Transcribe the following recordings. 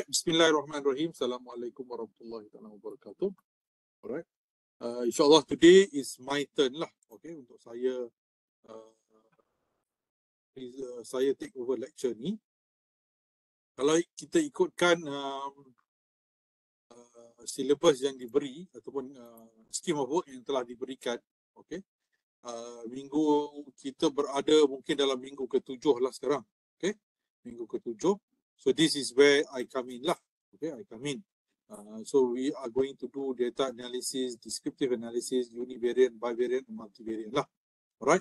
Alright, Bismillahirrahmanirrahim. Assalamualaikum warahmatullahi wabarakatuh. Alright. Uh, InsyaAllah today is my turn lah. Okay, untuk saya uh, uh, saya take over lecture ni. Kalau kita ikutkan um, uh, syllabus yang diberi ataupun uh, scheme of work yang telah diberikan, okay, uh, minggu kita berada mungkin dalam minggu ketujuh lah sekarang. Okay, minggu ketujuh. So this is where I come in lah. Okay, I come in. Uh, so we are going to do data analysis, descriptive analysis, univariate, bivariate, multivariate lah. Alright.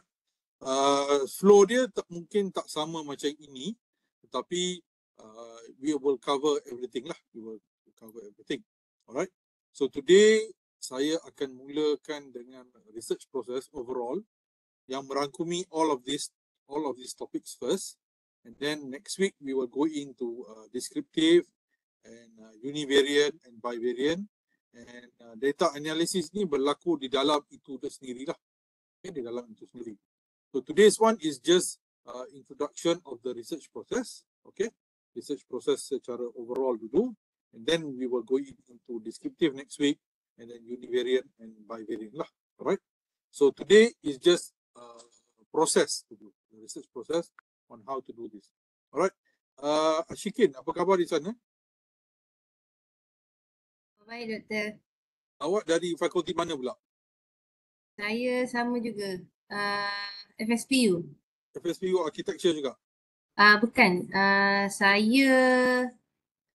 Uh, flow dia tak, mungkin tak sama macam ini, tetapi uh, we will cover everything lah. We will cover everything. Alright. So today saya akan mulakan dengan research process overall yang merangkumi all of this all of these topics first. And then next week we will go into uh, descriptive and uh, univariate and bivariate and uh, data analysis ni berlaku di dalam itu sendiri. Okay, di dalam itu sendiri. So today's one is just uh, introduction of the research process. Okay, research process secara overall dulu. And then we will go into descriptive next week and then univariate and bivariate lah. Alright. So today is just uh, process to do, the research process on how to do this. Alright. Uh, Ashikin, apa khabar di sana? Baik doktor. Awak dari fakulti mana pula? Saya sama juga. Uh, FSPU. FSPU Architecture juga? Uh, bukan. Uh, saya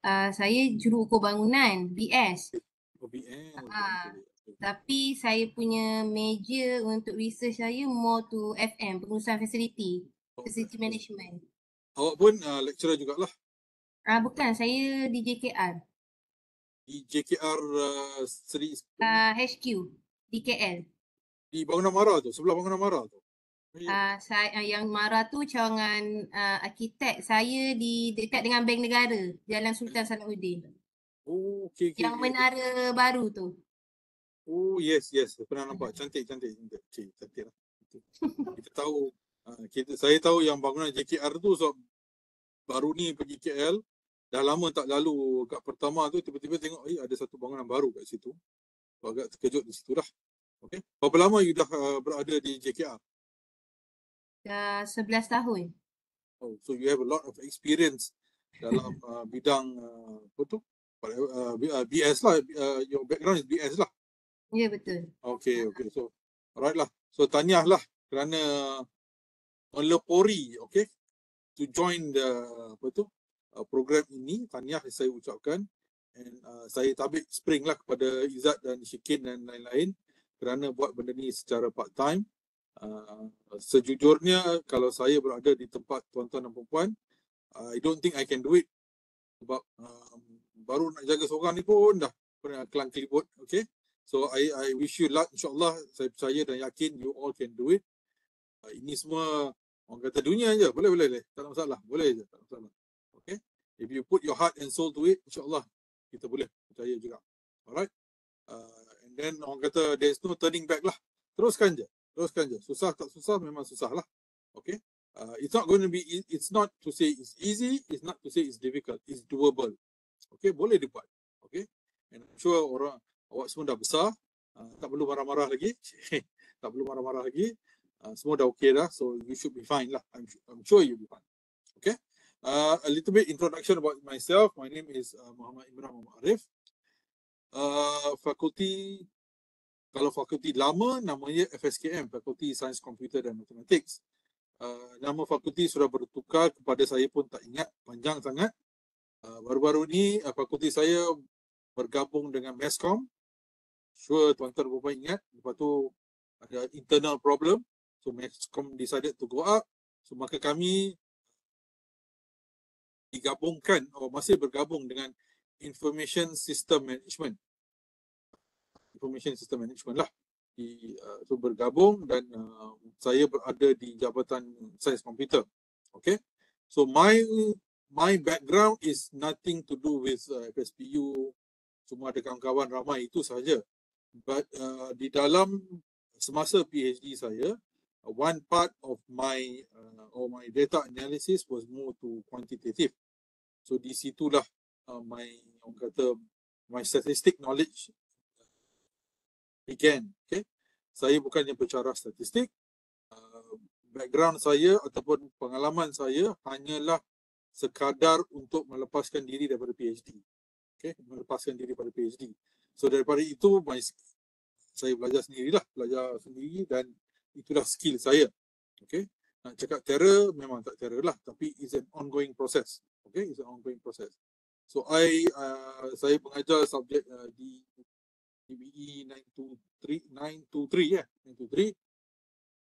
uh, saya juru ukur bangunan, BS. Oh, BS. Uh, tapi saya punya major untuk research saya more to FM, pengurusan fasiliti. Facility Management. Awak pun uh, lecturer jugalah? Ah uh, bukan, saya di JKR. Di JKR uh, Seri uh, HQ di KL. Di Bangunan Mara tu, sebelah Bangunan Mara tu. Uh, saya uh, yang Mara tu cawangan uh, arkitek. Saya di dekat dengan Bank Negara, Jalan Sultan Salahuddin. Oh, okey okey. Yang okay. menara baru tu. Oh, yes yes, pernah nampak. Cantik cantik cantik. Cik, cantik lah. Kita tahu Ah, kita saya tahu yang bangunan JKR tu so baru ni pergi KL dah lama tak lalu kat pertama tu tiba-tiba tengok eh ada satu bangunan baru kat situ. So, agak terkejut di situ dah. Okey. Berapa lama you dah uh, berada di JKR? Dah 11 tahun. Oh, so you have a lot of experience dalam uh, bidang uh, apa tu? Uh, BS lah. Uh, your background is BS lah. Ya yeah, betul. Okay, okay. So, alright lah. So, tanya lah kerana melepori okay to join the apa tu uh, program ini tahniah saya ucapkan. And uh, saya tabik spring lah kepada Izzat dan Syikin dan lain-lain kerana buat benda ni secara part time uh, sejujurnya kalau saya berada di tempat tuan-tuan dan puan uh, I don't think I can do it. Sebab um, baru nak jaga seorang ni pun dah pernah kelang kelibut okay so I I wish you luck insyaallah. Saya percaya dan yakin you all can do it. Uh, ini semua Orang kata dunia je. Boleh, boleh, boleh. Tak ada masalah. Boleh je. Tak ada masalah. Okay. If you put your heart and soul to it, insyaAllah kita boleh percaya juga. Alright. Uh, and then orang kata there's no turning back lah. Teruskan je. Teruskan je. Susah tak susah memang susah lah. Okay. Uh, it's not going to be, it's not to say it's easy. It's not to say it's difficult. It's doable. Okay. Boleh dibuat. Okay. And I'm sure orang, awak semua dah besar. Uh, tak perlu marah-marah lagi. tak perlu marah-marah lagi. Uh, semua dah okay dah. So you should be fine lah. I'm, I'm sure you'll be fine. Okay. Uh, a little bit introduction about myself. My name is uh, Muhammad Imran Muhammad Arif. Uh, fakulti, kalau fakulti lama namanya FSKM, Fakulti Sains Komputer dan Mathematics. Uh, nama fakulti sudah bertukar kepada saya pun tak ingat, panjang sangat. Uh, baru-baru ni uh, fakulti saya bergabung dengan MESCOM. Sure tuan-tuan berapa ingat. Lepas tu ada internal problem. So Maxcom decided to go up. So maka kami digabungkan atau masih bergabung dengan Information System Management. Information System Management lah. Di, uh, so bergabung dan uh, saya berada di Jabatan Sains Komputer. Okay. So my my background is nothing to do with uh, FSPU. Cuma ada kawan-kawan ramai itu saja. But uh, di dalam semasa PhD saya, one part of my uh, or my data analysis was more to quantitative. So di situlah uh, my orang kata my statistic knowledge began. Okay, saya bukannya pencara statistik. Uh, background saya ataupun pengalaman saya hanyalah sekadar untuk melepaskan diri daripada PhD. Okay, melepaskan diri daripada PhD. So daripada itu, my, saya belajar sendirilah, belajar sendiri dan itulah skill saya. Okay, nak cakap terror memang tak terror lah, tapi it's an ongoing process. Okay, it's an ongoing process. So I, uh, saya mengajar subjek uh, di DBE 923, 923 ya, 923.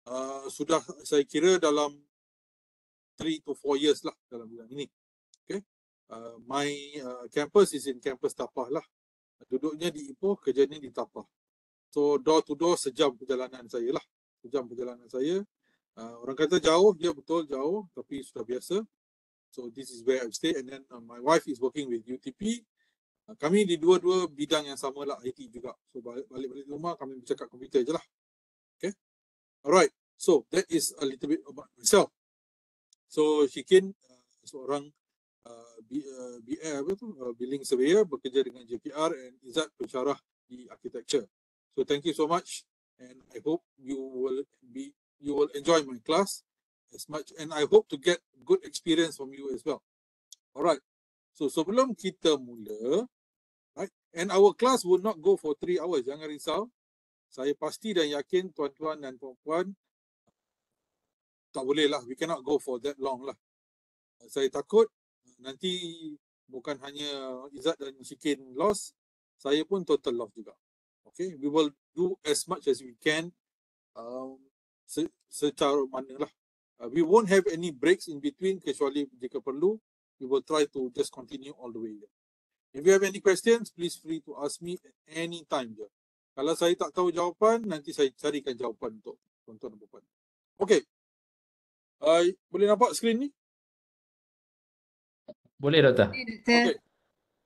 Uh, sudah saya kira dalam 3 to 4 years lah dalam bidang ini. Okay. Uh, my uh, campus is in campus Tapah lah. Duduknya di Ipoh, kerjanya di Tapah. So door to door sejam perjalanan saya lah. Sejam perjalanan saya. Uh, orang kata jauh, ya betul jauh tapi sudah biasa. So this is where I stay and then uh, my wife is working with UTP. Uh, kami di dua-dua bidang yang sama lah IT juga. So balik-balik rumah kami bercakap komputer je lah. Okay. Alright. So that is a little bit about myself. So Shikin uh, seorang uh, B, uh, BA apa tu uh, billing surveyor bekerja dengan JPR and Izzat pensyarah di architecture. So thank you so much and I hope you will be you will enjoy my class as much and I hope to get good experience from you as well. Alright. So sebelum kita mula, right? And our class will not go for three hours. Jangan risau. Saya pasti dan yakin tuan-tuan dan puan-puan tak boleh lah. We cannot go for that long lah. Saya takut nanti bukan hanya Izzat dan Syikin loss, saya pun total loss juga. Okay, we will do as much as we can um, se- secara mana lah. Uh, we won't have any breaks in between kecuali jika perlu. We will try to just continue all the way. If you have any questions, please free to ask me at any time. Je. Kalau saya tak tahu jawapan, nanti saya carikan jawapan untuk tuan-tuan dan puan. Okay, Uh, boleh nampak skrin ni? Boleh doktor. Okay.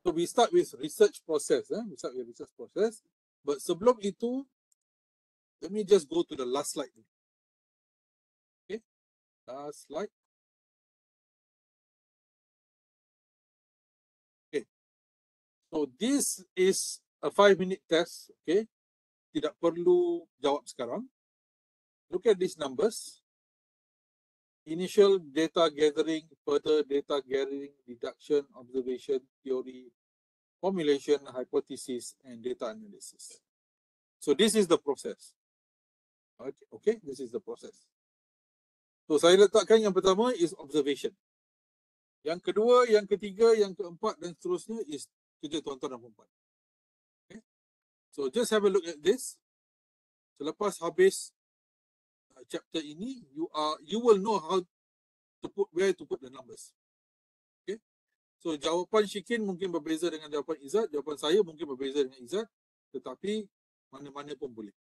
So we start with research process. Eh? We start with research process. But sebelum itu, let me just go to the last slide. Okay. Last slide. Okay. So this is a five minute test. Okay. Tidak perlu jawab sekarang. Look at these numbers initial data gathering, further data gathering, deduction, observation, theory, formulation, hypothesis, and data analysis. So this is the process. Okay, okay, this is the process. So saya letakkan yang pertama is observation. Yang kedua, yang ketiga, yang keempat dan seterusnya is kerja tuan-tuan dan perempuan. Okay. So just have a look at this. Selepas habis chapter ini you are you will know how to put where to put the numbers so jawapan Shikin mungkin berbeza dengan jawapan Izzat. Jawapan saya mungkin berbeza dengan Izzat. Tetapi mana-mana pun boleh.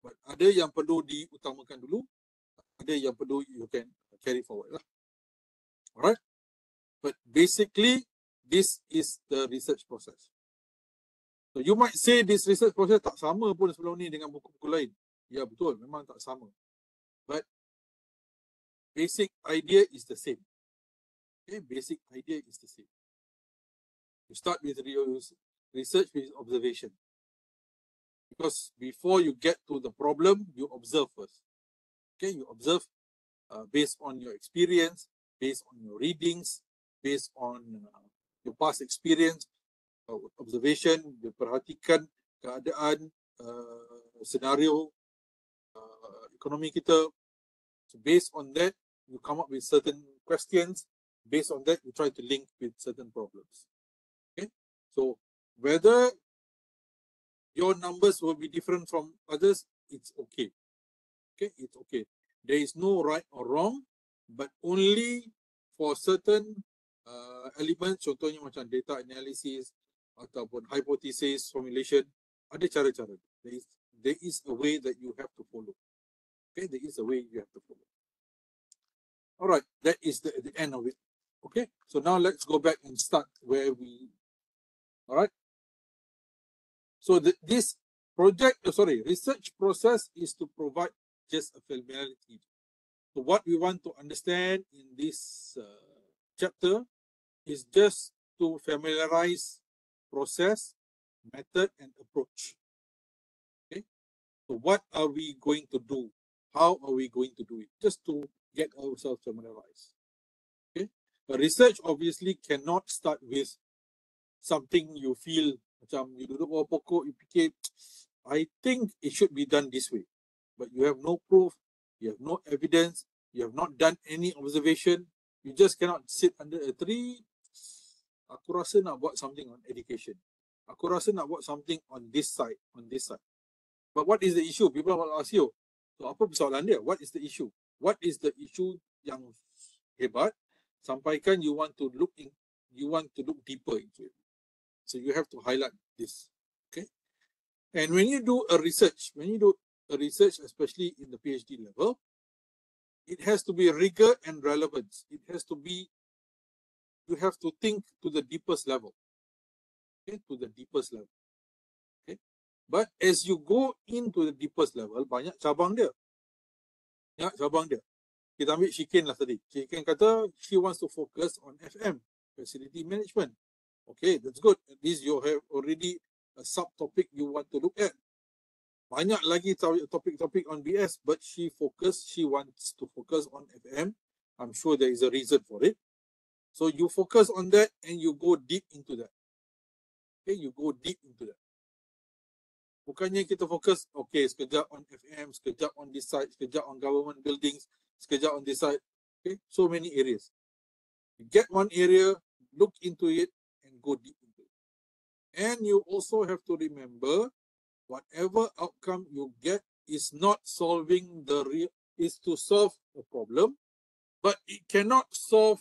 But ada yang perlu diutamakan dulu. Ada yang perlu you can carry forward lah. Alright? But basically this is the research process. So you might say this research process tak sama pun sebelum ni dengan buku-buku lain. Ya betul. Memang tak sama. But basic idea is the same. Okay, basic idea is the same. You start with research with observation. Because before you get to the problem, you observe first. Okay, you observe uh, based on your experience, based on your readings, based on uh, your past experience, uh, observation, perhatikan keadaan, uh, senario, uh, ekonomi kita, So based on that, you come up with certain questions. Based on that, you try to link with certain problems. Okay. So whether your numbers will be different from others, it's okay. Okay, it's okay. There is no right or wrong, but only for certain uh, elements, contohnya macam data analysis ataupun hypothesis formulation, ada cara-cara. There is, there is a way that you have to follow. Okay, there is a way you have to follow. All right, that is the, the end of it. Okay, so now let's go back and start where we, all right. So the, this project, oh, sorry, research process is to provide just a familiarity. So what we want to understand in this uh, chapter is just to familiarize process, method, and approach. Okay. So what are we going to do? How are we going to do it? Just to get ourselves familiarized. But research obviously cannot start with something you feel macam you duduk bawah pokok, you fikir, I think it should be done this way. But you have no proof, you have no evidence, you have not done any observation, you just cannot sit under a tree. Aku rasa nak buat something on education. Aku rasa nak buat something on this side, on this side. But what is the issue? People will ask you, so apa persoalan dia? What is the issue? What is the issue yang hebat? Sampaikan you want to look in, you want to look deeper into it. So you have to highlight this. Okay. And when you do a research, when you do a research, especially in the PhD level, it has to be rigor and relevance. It has to be, you have to think to the deepest level. Okay, to the deepest level. Okay. But as you go into the deepest level, banyak cabang dia. Banyak cabang dia. Kita ambil Shikin lah tadi. Shikin kata she wants to focus on FM, facility management. Okay, that's good. At least you have already a subtopic you want to look at. Banyak lagi topik-topik on BS, but she focus, she wants to focus on FM. I'm sure there is a reason for it. So you focus on that and you go deep into that. Okay, you go deep into that. Bukannya kita fokus, okay, sekejap on FM, sekejap on this side, sekejap on government buildings, sekejap on this side. Okay, so many areas. You get one area, look into it, go deep into it. And you also have to remember whatever outcome you get is not solving the real is to solve a problem, but it cannot solve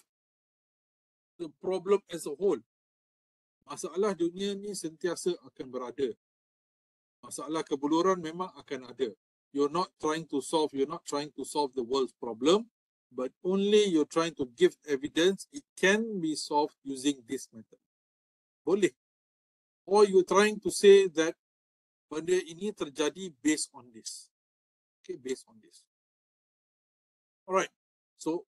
the problem as a whole. Masalah dunia ni sentiasa akan berada. Masalah kebuluran memang akan ada. You're not trying to solve, you're not trying to solve the world's problem, but only you're trying to give evidence it can be solved using this method. boleh. Or you're trying to say that benda ini terjadi based on this. Okay, based on this. Alright, so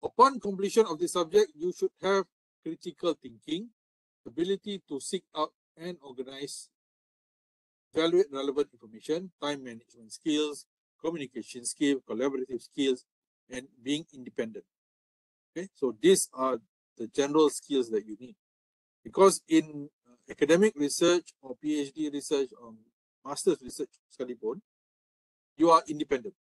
upon completion of the subject, you should have critical thinking, ability to seek out and organize, evaluate relevant information, time management skills, communication skills, collaborative skills, and being independent. Okay, so these are the general skills that you need. because in uh, academic research or PhD research or master's research sekalipun, you are independent.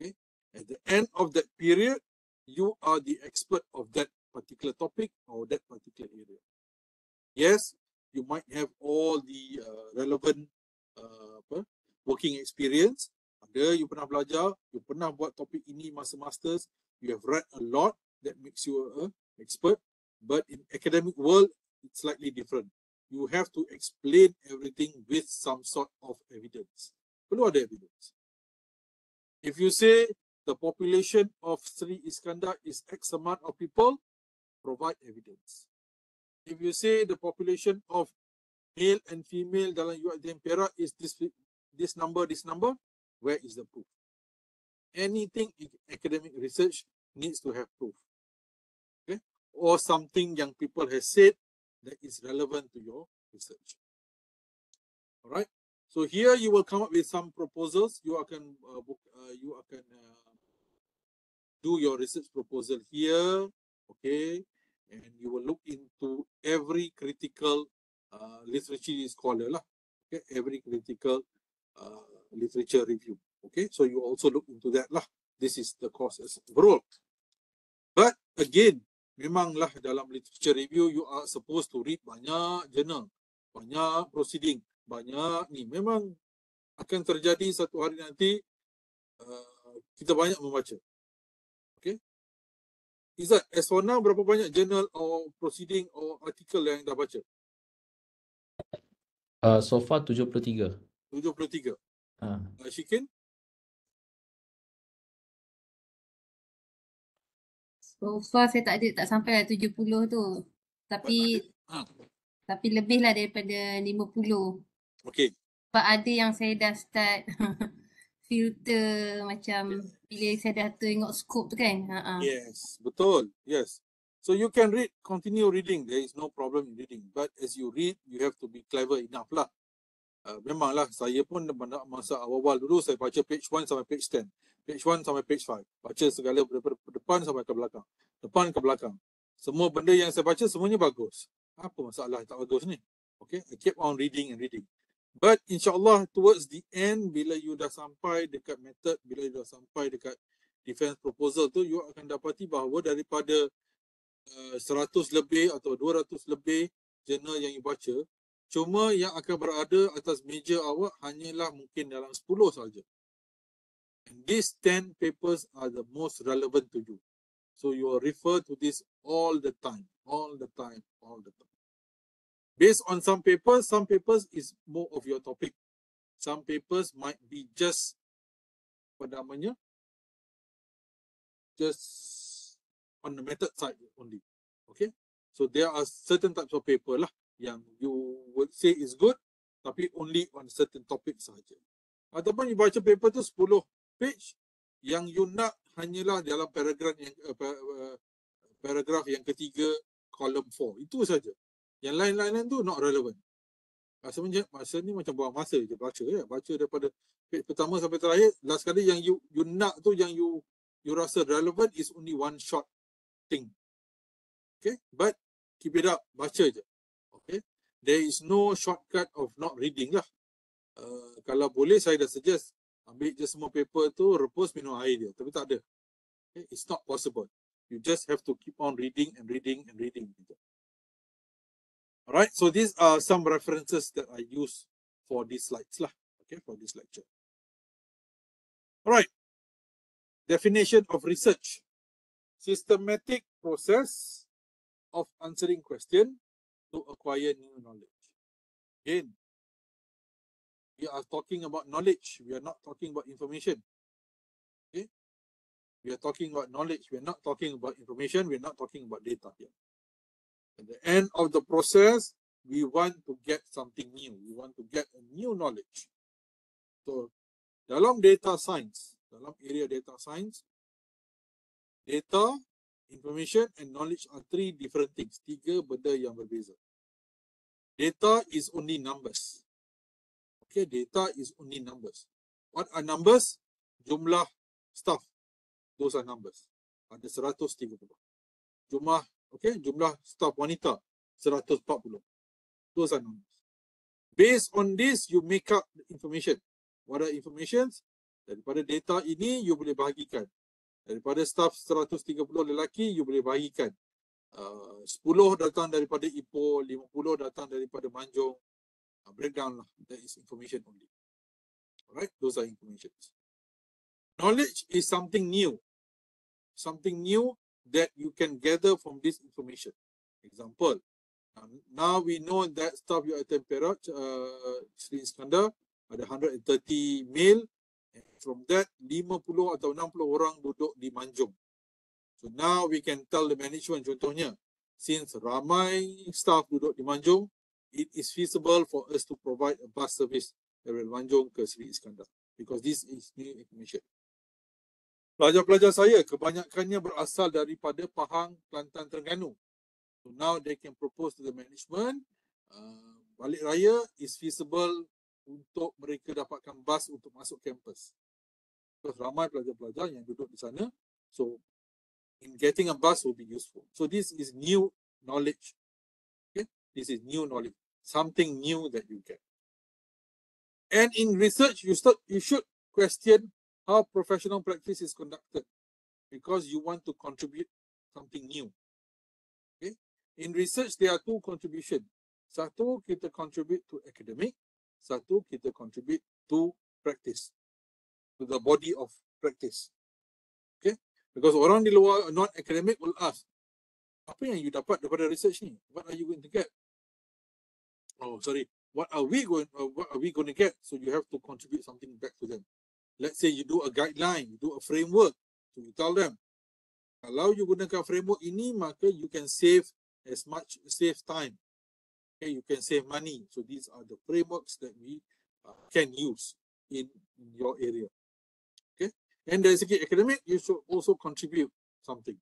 Okay? At the end of that period, you are the expert of that particular topic or that particular area. Yes, you might have all the uh, relevant uh, apa, working experience. Ada you pernah belajar, you pernah buat topik ini masa masters, you have read a lot that makes you a expert. But in academic world, it's slightly different. You have to explain everything with some sort of evidence. Perlu ada evidence. If you say the population of Sri Iskandar is X amount of people, provide evidence. If you say the population of male and female dalam UiTM Perak is this this number, this number, where is the proof? Anything in academic research needs to have proof Okay? or something young people have said that is relevant to your research. All right. So here you will come up with some proposals. You can uh, book, uh, you can uh, do your research proposal here. Okay. And you will look into every critical uh, literature scholar lah. Okay. Every critical uh, literature review. Okay. So you also look into that lah. This is the course as overall. But again, memanglah dalam literature review you are supposed to read banyak journal, banyak proceeding, banyak ni. Memang akan terjadi satu hari nanti uh, kita banyak membaca. Izzat, as for now, berapa banyak journal or proceeding or artikel yang dah baca? Uh, so far 73. 73. Uh. Uh, Shikin? So far saya tak ada tak sampai lah 70 tu. Tapi ha. tapi lebih lah daripada 50. Okay. Sebab ada yang saya dah start filter macam bila saya dah tengok scope tu kan. Ha -ha. Yes, betul. Yes. So you can read, continue reading. There is no problem in reading. But as you read, you have to be clever enough lah. Uh, memanglah saya pun masa awal-awal dulu saya baca page 1 sampai page 10. Page 1 sampai page 5. Baca segala daripada depan sampai ke belakang. Depan ke belakang. Semua benda yang saya baca semuanya bagus. Apa masalah tak bagus ni? Okay, I keep on reading and reading. But insyaAllah towards the end, bila you dah sampai dekat method, bila you dah sampai dekat defense proposal tu, you akan dapati bahawa daripada uh, 100 lebih atau 200 lebih jurnal yang you baca, cuma yang akan berada atas meja awak hanyalah mungkin dalam 10 saja. And these 10 papers are the most relevant to you. So you will refer to this all the time, all the time, all the time. Based on some papers, some papers is more of your topic. Some papers might be just apa namanya? Just on the method side only. Okay. So there are certain types of paper lah yang you would say is good tapi only on certain topic sahaja. Ataupun you baca paper tu 10 page yang you nak hanyalah dalam paragraf yang uh, paragraf yang ketiga kolom 4 itu saja yang lain-lain tu not relevant masa macam masa ni macam buang masa je baca ya baca daripada page pertama sampai terakhir last kali yang you you nak tu yang you you rasa relevant is only one short thing okay but keep it up baca je okay there is no shortcut of not reading lah uh, kalau boleh saya dah suggest ambil je semua paper tu, rebus minum air dia. Tapi tak ada. Okay? It's not possible. You just have to keep on reading and reading and reading. Alright, so these are some references that I use for these slides lah. Okay, for this lecture. Alright, definition of research. Systematic process of answering question to acquire new knowledge. Again, we are talking about knowledge. We are not talking about information. Okay? We are talking about knowledge. We are not talking about information. We are not talking about data here. At the end of the process, we want to get something new. We want to get a new knowledge. So, dalam data science, dalam area data science, data, information and knowledge are three different things. Tiga benda yang berbeza. Data is only numbers. Okay, data is only numbers. What are numbers? Jumlah staff. Those are numbers. Ada 130. Jumlah, okay, jumlah staff wanita 140. Those are numbers. Based on this, you make up the information. What are informations? Daripada data ini, you boleh bahagikan. Daripada staff 130 lelaki, you boleh bahagikan. Uh, 10 datang daripada Ipoh, 50 datang daripada Manjung, uh, breakdown lah. That is information only. Alright, those are informations. Knowledge is something new. Something new that you can gather from this information. Example, um, now we know that staff UiTM Perak, uh, Sri Iskandar, ada 130 male. From that, 50 atau 60 orang duduk di Manjung. So now we can tell the management contohnya, since ramai staff duduk di Manjung, it is feasible for us to provide a bus service dari Manjung ke Sri Iskandar because this is new information. Pelajar-pelajar saya kebanyakannya berasal daripada Pahang, Kelantan, Terengganu. So now they can propose to the management uh, balik raya is feasible untuk mereka dapatkan bus untuk masuk kampus. Because ramai pelajar-pelajar yang duduk di sana. So in getting a bus will be useful. So this is new knowledge. Okay, this is new knowledge something new that you get. And in research, you start you should question how professional practice is conducted because you want to contribute something new. Okay. In research, there are two contributions. Satu kita contribute to academic, satu kita contribute to practice, to the body of practice. Okay. Because orang di luar non academic will ask, apa yang you dapat daripada research ni? What are you going to get? oh sorry what are we going uh, what are we going to get so you have to contribute something back to them let's say you do a guideline you do a framework so tell them. Kalau you gunakan framework ini maka you can save as much save time. Okay you can save money. So these are the frameworks that we uh, can use in, your area. Okay? And dari segi academic you should also contribute something.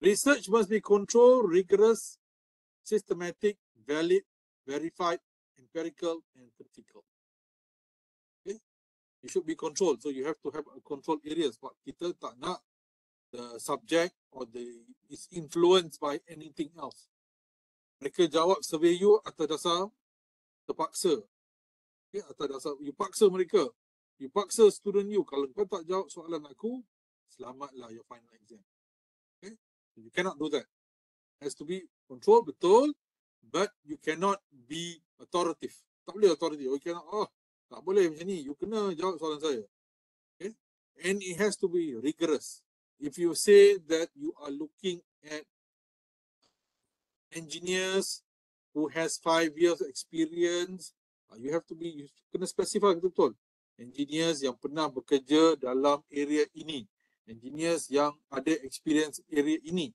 Research must be controlled, rigorous, systematic, valid, verified, empirical, and critical. It should be controlled. So you have to have a controlled areas. But kita tak nak the subject or the is influenced by anything else. Mereka jawab survey you atas dasar terpaksa. Okay, atas dasar you paksa mereka. You paksa student you. Kalau kau tak jawab soalan aku, selamatlah your final exam. Okay, you cannot do that. Has to be controlled betul, but you cannot be authoritative. Tak boleh authoritative. You cannot, oh, tak boleh macam ni. You kena jawab soalan saya. Okay, and it has to be rigorous. If you say that you are looking at engineers who has five years experience, uh, you have to be you kena specify betul-betul. Engineers yang pernah bekerja dalam area ini, engineers yang ada experience area ini,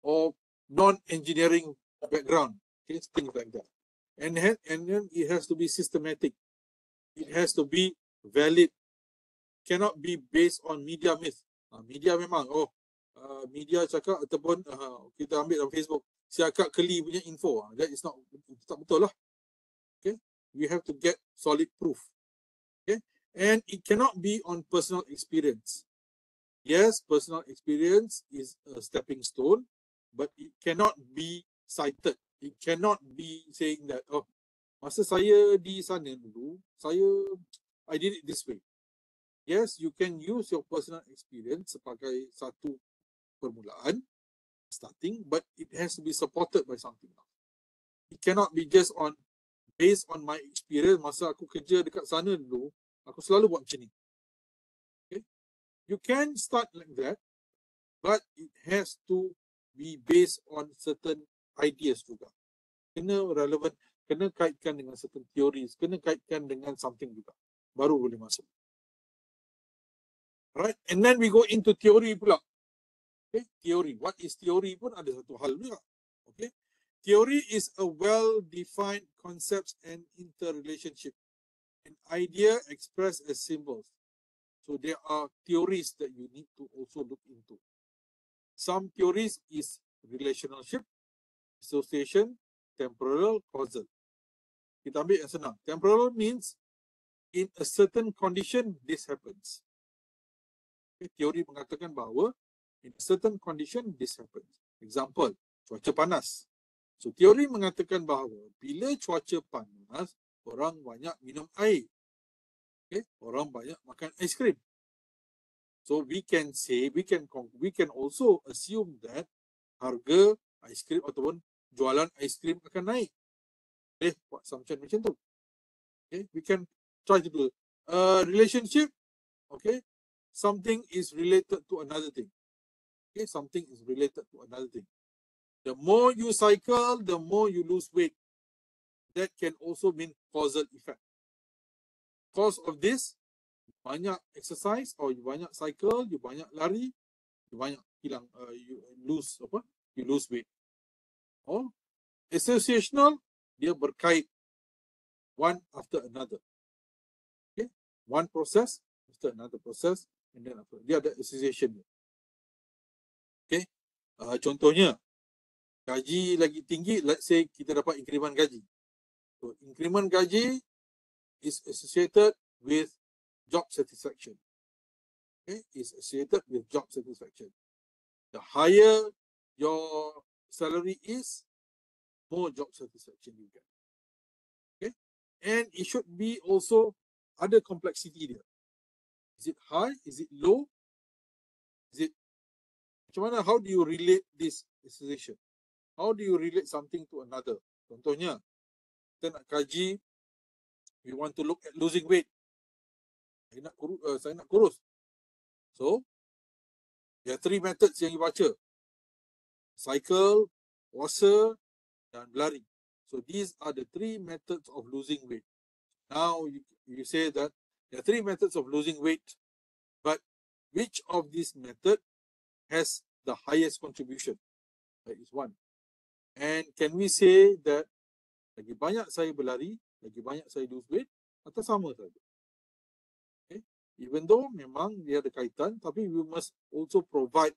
or non-engineering background, okay, things like that. And and then it has to be systematic. It has to be valid. Cannot be based on media myth. Uh, media memang, oh, uh, media cakap ataupun uh, kita ambil dalam Facebook, si akak keli punya info. Uh, that is not tak betul lah. Okay, we have to get solid proof. Okay, and it cannot be on personal experience. Yes, personal experience is a stepping stone, but it cannot be cited. It cannot be saying that, oh, masa saya di sana dulu, saya, I did it this way. Yes, you can use your personal experience sebagai satu permulaan, starting, but it has to be supported by something else. It cannot be just on, based on my experience, masa aku kerja dekat sana dulu, aku selalu buat macam ni. Okay? You can start like that, but it has to be based on certain ideas juga. Kena relevant, kena kaitkan dengan certain theories, kena kaitkan dengan something juga. Baru boleh masuk. Right? And then we go into theory pula. Okay, theory. What is theory pun ada satu hal juga. Okay. Theory is a well-defined concepts and interrelationship. An idea expressed as symbols. So there are theories that you need to also look into. Some theories is relationship, association, temporal, causal. Kita ambil yang senang. Temporal means in a certain condition this happens. teori mengatakan bahawa in certain condition this happens. Example, cuaca panas. So teori mengatakan bahawa bila cuaca panas, orang banyak minum air. Okay, orang banyak makan ais krim. So we can say, we can we can also assume that harga ais krim ataupun jualan ais krim akan naik. Eh, buat assumption macam tu. Okay, we can try to do a relationship. Okay, something is related to another thing. Okay, something is related to another thing. The more you cycle, the more you lose weight. That can also mean causal effect. Cause of this, banyak exercise or you banyak cycle, you banyak lari, you banyak hilang, uh, you lose apa? You lose weight. Or associational, dia berkait one after another. Okay, one process after another process and then apa dia ada association dia. Okay? Uh, contohnya gaji lagi tinggi let's say kita dapat increment gaji. So increment gaji is associated with job satisfaction. Okay? Is associated with job satisfaction. The higher your salary is more job satisfaction you get okay and it should be also ada complexity dia Is it high? Is it low? Is it mana? How do you relate this association? How do you relate something to another? Contohnya, kita nak kaji, we want to look at losing weight. Saya nak kurus, uh, saya nak kurus. So, there are three methods yang you baca. Cycle, puasa, dan berlari. So, these are the three methods of losing weight. Now, you, you say that There are three methods of losing weight, but which of these method has the highest contribution? That is one. And can we say that lagi banyak saya berlari, lagi banyak saya lose weight, atau sama saja? Even though memang dia ada kaitan, tapi we must also provide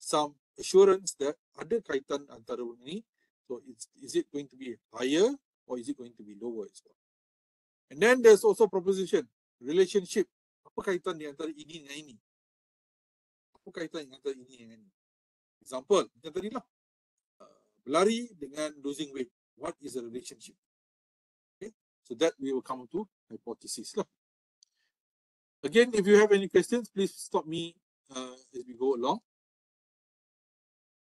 some assurance that ada kaitan antara ini. So it's, is it going to be higher or is it going to be lower as well? And then there's also proposition, relationship. Apa kaitan di antara ini dengan ini? Apa kaitan di antara ini dengan ini? Example, macam tadi lah. Uh, berlari dengan losing weight. What is the relationship? Okay, so that we will come to hypothesis lah. Again, if you have any questions, please stop me uh, as we go along.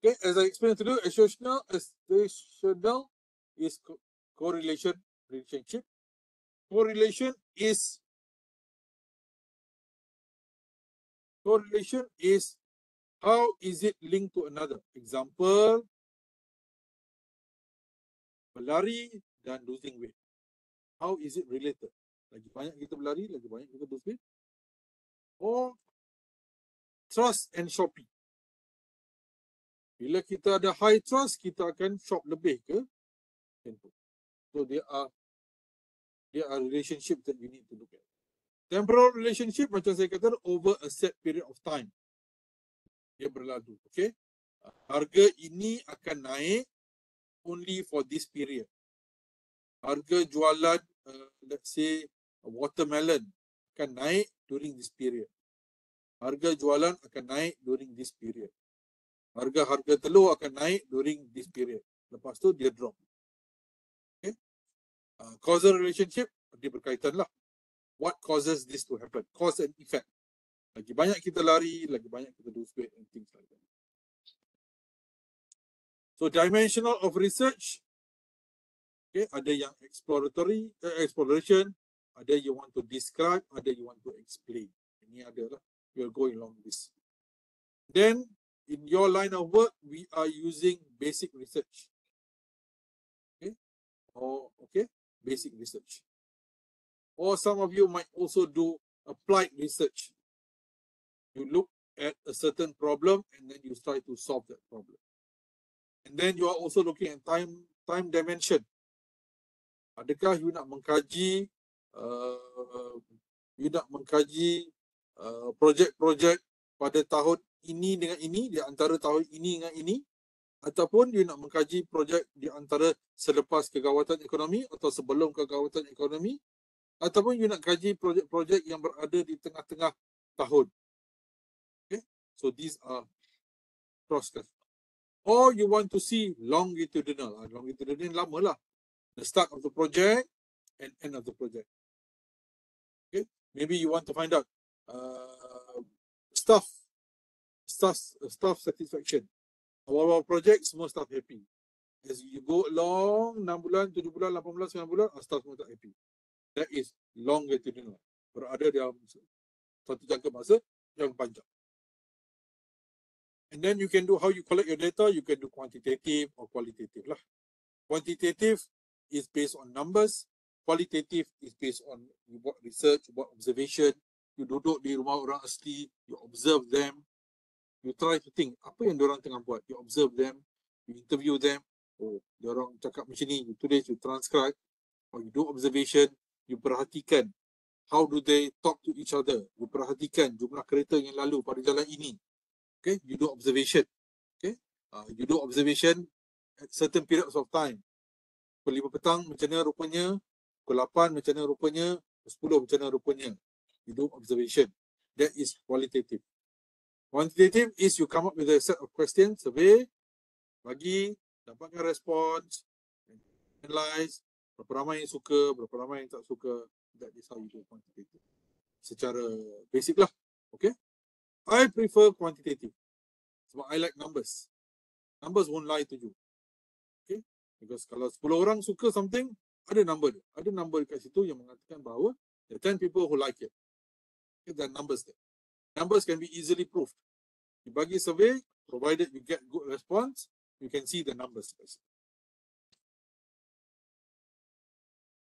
Okay, as I explained to you, associational, associational is co correlation relationship. Correlation is correlation is how is it linked to another. Example, berlari dan losing weight. How is it related? Lagi banyak kita berlari, lagi banyak kita lose weight or trust and shopping. Bila kita ada high trust, kita akan shop lebih ke handphone. So there are there are relationship that you need to look at. Temporal relationship macam saya kata over a set period of time. Dia berlalu, okay? Harga ini akan naik only for this period. Harga jualan, uh, let's say, watermelon akan naik during this period. Harga jualan akan naik during this period. Harga-harga telur akan naik during this period. Lepas tu dia drop. Okay. Uh, causal relationship dia berkaitan lah. What causes this to happen? Cause and effect. Lagi banyak kita lari, lagi banyak kita lose weight and things like that. So dimensional of research. Okay, ada yang exploratory, uh, exploration, ada you want to describe, ada you want to explain. Ini adalah we are going along this. Then in your line of work, we are using basic research. Okay, or okay, basic research. Or some of you might also do applied research. You look at a certain problem and then you try to solve that problem. And then you are also looking at time time dimension. Adakah you nak mengkaji uh, you nak mengkaji uh, projek-projek pada tahun ini dengan ini di antara tahun ini dengan ini ataupun you nak mengkaji projek di antara selepas kegawatan ekonomi atau sebelum kegawatan ekonomi ataupun you nak kaji projek-projek yang berada di tengah-tengah tahun. Okay, so these are cross -cut. Or you want to see longitudinal. Uh, longitudinal lama lah. The start of the project and end of the project. Okay, maybe you want to find out uh, staff, staff, staff satisfaction. Awal-awal project semua staff happy. As you go along, 6 bulan, 7 bulan, 8 bulan, 9 bulan, uh, staff semua tak happy. That is longitudinal. Berada dalam satu jangka masa yang panjang. And then you can do how you collect your data, you can do quantitative or qualitative lah. Quantitative is based on numbers, qualitative is based on you buat research, you buat observation, you duduk di rumah orang asli, you observe them, you try to think apa yang orang tengah buat, you observe them, you interview them, oh, orang cakap macam ni, you tulis, you transcribe, or you do observation, you perhatikan. How do they talk to each other, you perhatikan jumlah kereta yang lalu pada jalan ini, okay, you do observation, okay, uh, you do observation at certain periods of time, pukul 5 petang macam mana rupanya, pukul 8 macam mana rupanya, pukul 10 macam mana rupanya. You do observation. That is qualitative. Quantitative is you come up with a set of questions, survey, bagi, dapatkan response, analyze, berapa ramai yang suka, berapa ramai yang tak suka. That is how you do quantitative. Secara basic lah. Okay. I prefer quantitative. Sebab I like numbers. Numbers won't lie to you. Because kalau 10 orang suka something, ada number dia. Ada number dekat situ yang mengatakan bahawa there are 10 people who like it. Okay, there are numbers there. Numbers can be easily proved. You bagi survey, provided you get good response, you can see the numbers.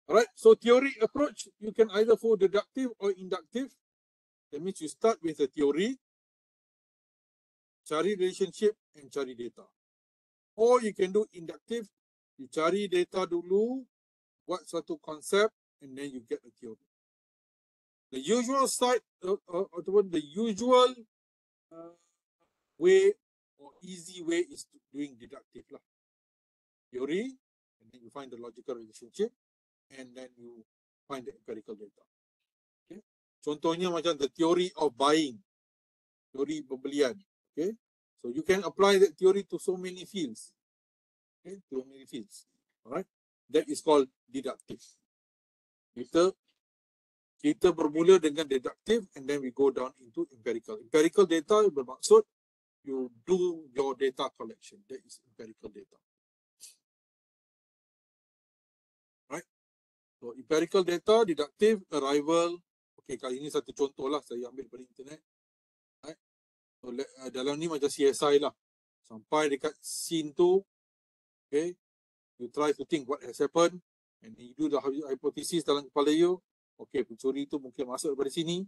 Alright, so theory approach, you can either for deductive or inductive. That means you start with a theory, cari relationship and cari data. Or you can do inductive, you cari data dulu, buat suatu concept, and then you get a theory. The usual side uh, uh, ataupun the usual uh, way or easy way is doing deductive lah. Theory, and then you find the logical relationship, and then you find the empirical data. Okay. Contohnya macam the theory of buying, teori pembelian. Okay. So you can apply that theory to so many fields. Okay, so many fields. Alright. That is called deductive. Kita kita bermula dengan deductive and then we go down into empirical. Empirical data bermaksud you do your data collection. That is empirical data. Right? So empirical data, deductive, arrival. Okay, kali ini satu contoh lah saya ambil dari internet. Right? So, uh, dalam ni macam CSI lah. Sampai dekat scene tu, okay, you try to think what has happened and you do the hypothesis dalam kepala you, okay, pencuri tu mungkin masuk daripada sini.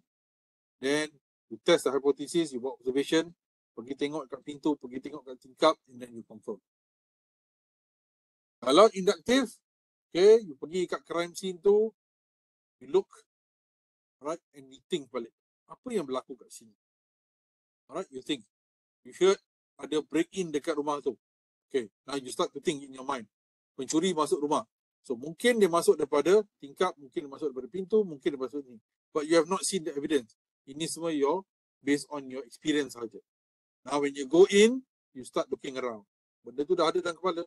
Then you test the hypothesis, you buat observation, pergi tengok kat pintu, pergi tengok kat tingkap, and then you confirm. Kalau inductive, okay, you pergi kat crime scene tu, you look, right, and you think balik. Apa yang berlaku kat sini? Alright, you think. You should ada break in dekat rumah tu. Okay, now you start to think in your mind. Pencuri masuk rumah. So mungkin dia masuk daripada tingkap, mungkin dia masuk daripada pintu, mungkin dia masuk ni. But you have not seen the evidence. Ini semua your based on your experience saja. Now when you go in, you start looking around. Benda tu dah ada dalam kepala.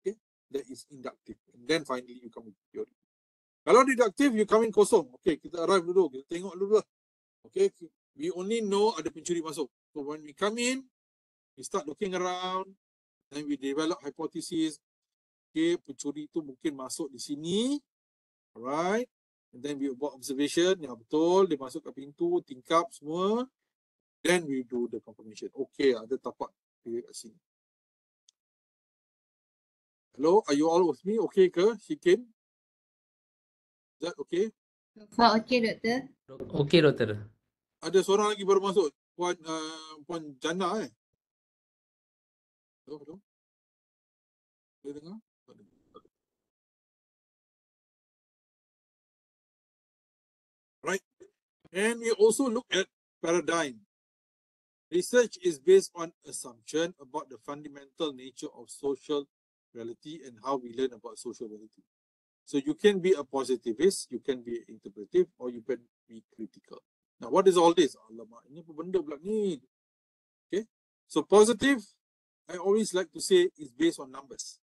Okay, that is inductive. And then finally you come with theory. Kalau deductive, you come in kosong. Okay, kita arrive dulu. Kita tengok dulu lah. Okay, we only know ada pencuri masuk. So when we come in, we start looking around. Then we develop hypothesis okay, pencuri itu mungkin masuk di sini. Alright. And then we buat observation. Ya betul. Dia masuk ke pintu, tingkap semua. Then we do the confirmation. Okay, ada tapak dia kat sini. Hello, are you all with me? Okay ke, Shikin? Is that okay? Far okay, doktor. Okey doktor. Ada seorang lagi baru masuk. Puan, uh, Puan Jana eh? Hello, hello? Boleh dengar? And we also look at paradigm. Research is based on assumption about the fundamental nature of social reality and how we learn about social reality. So you can be a positivist, you can be interpretive, or you can be critical. Now, what is all this? Okay, so positive, I always like to say, is based on numbers.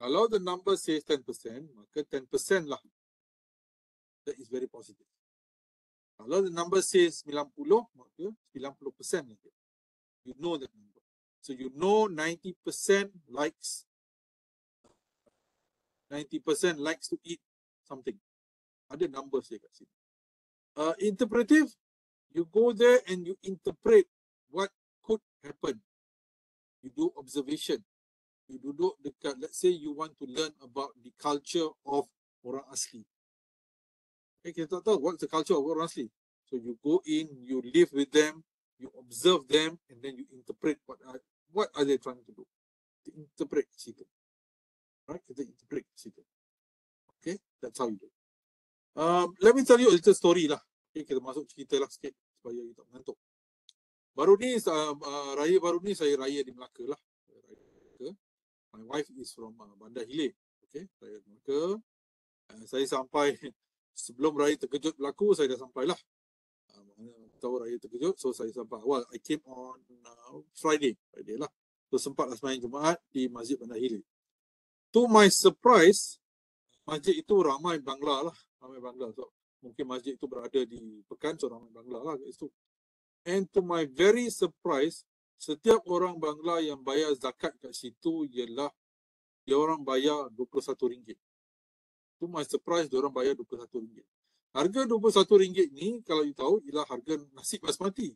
Kalau the number says 10%, maka 10% lah that is very positive. Kalau the number says 90, maka 90% lagi. You know that number. So you know 90% likes 90% likes to eat something. Ada numbers dia kat sini. Uh, interpretive, you go there and you interpret what could happen. You do observation. You duduk dekat, let's say you want to learn about the culture of orang asli. Okay, kita tak tahu what's the culture of orang asli. So you go in, you live with them, you observe them, and then you interpret what are, what are they trying to do. To interpret situ. Right? Kita interpret situ. Okay, that's how you do. Um, let me tell you a little story lah. Okay, kita masuk cerita lah sikit supaya kita mengantuk. Baru ni, uh, uh, raya baru ni saya raya di Melaka lah. Raya My wife is from uh, Bandar Hilir. Okay, raya di Melaka. Uh, saya sampai sebelum raya terkejut berlaku saya dah sampai lah uh, tahu raya terkejut so saya sampai awal. I came on uh, Friday. Friday lah. So sempat lah semain Jumaat di Masjid Bandar Hilir. To my surprise masjid itu ramai Bangla lah. Ramai Bangla. So mungkin masjid itu berada di Pekan so ramai Bangla lah kat situ. And to my very surprise setiap orang Bangla yang bayar zakat kat situ ialah dia orang bayar RM21 tu my surprise dia orang bayar RM21. Harga RM21 ni kalau you tahu ialah harga nasi basmati.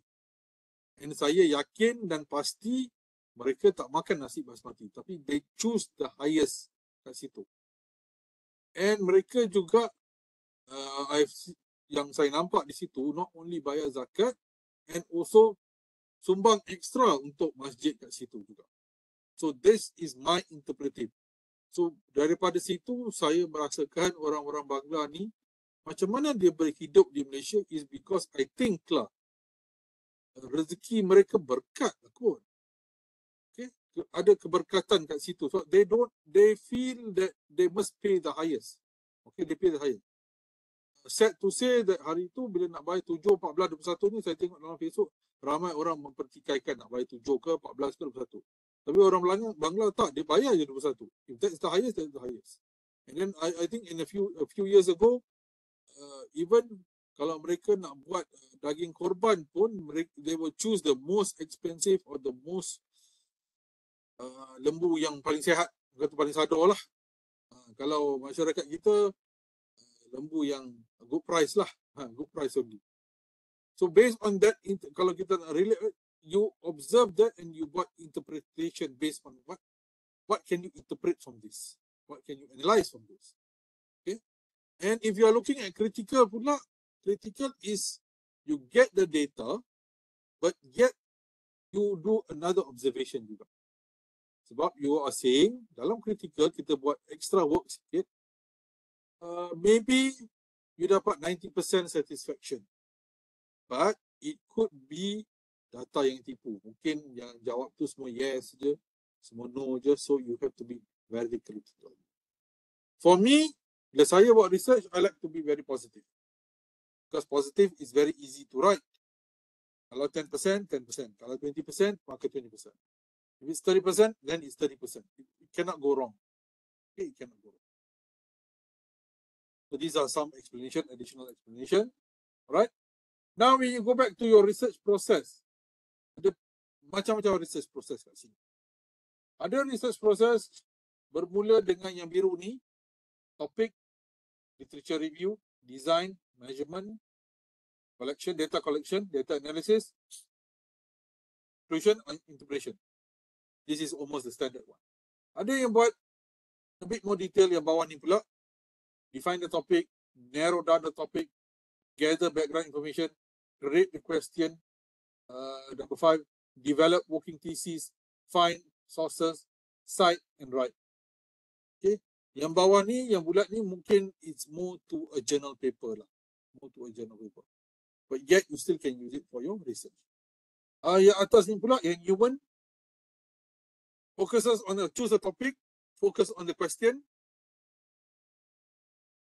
And saya yakin dan pasti mereka tak makan nasi basmati tapi they choose the highest kat situ. And mereka juga uh, I've, yang saya nampak di situ not only bayar zakat and also sumbang extra untuk masjid kat situ juga. So this is my interpretive. So daripada situ saya merasakan orang-orang Bangla ni macam mana dia berhidup di Malaysia is because I think lah rezeki mereka berkat lah kot. ke- ada keberkatan kat situ. So they don't they feel that they must pay the highest. Okay, they pay the highest. Sad to say that hari tu bila nak bayar 7, 14, 21 ni saya tengok dalam Facebook ramai orang mempertikaikan nak bayar 7 ke 14 ke 21. Tapi orang Bangla, Bangla tak, dia bayar je 21. If that's the highest, that's the highest. And then I I think in a few a few years ago, uh, even kalau mereka nak buat uh, daging korban pun mereka they will choose the most expensive or the most uh, lembu yang paling sihat, kata paling sadar lah. Uh, kalau masyarakat kita uh, lembu yang good price lah, ha, good price only. So based on that, kalau kita nak relate, you observe that and you buat interpretation based on what what can you interpret from this? What can you analyze from this? Okay. And if you are looking at critical pula, critical is you get the data, but yet you do another observation juga. Sebab you are saying dalam critical kita buat extra work sikit, uh, maybe you dapat 90% satisfaction. But it could be data yang tipu. Mungkin yang jawab tu semua yes je, semua no je. So you have to be very critical. For me, bila saya buat research, I like to be very positive. Because positive is very easy to write. Kalau 10%, 10%. Kalau 20%, maka 20%. If it's 30%, then it's 30%. It, cannot go wrong. Okay, it cannot go wrong. So these are some explanation, additional explanation. Alright. Now when you go back to your research process, ada macam-macam research process kat sini. Ada research process bermula dengan yang biru ni, topik, literature review, design, measurement, collection, data collection, data analysis, conclusion and interpretation. This is almost the standard one. Ada yang buat a bit more detail yang bawah ni pula. Define the topic, narrow down the topic, gather background information, create the question. Uh, number five, develop working thesis, find sources, cite and write. Okay. Yang bawah ni, yang bulat ni mungkin it's more to a journal paper lah. More to a journal paper. But yet you still can use it for your research. Uh, yang atas ni pula, yang human, focuses on the choose a topic, focus on the question,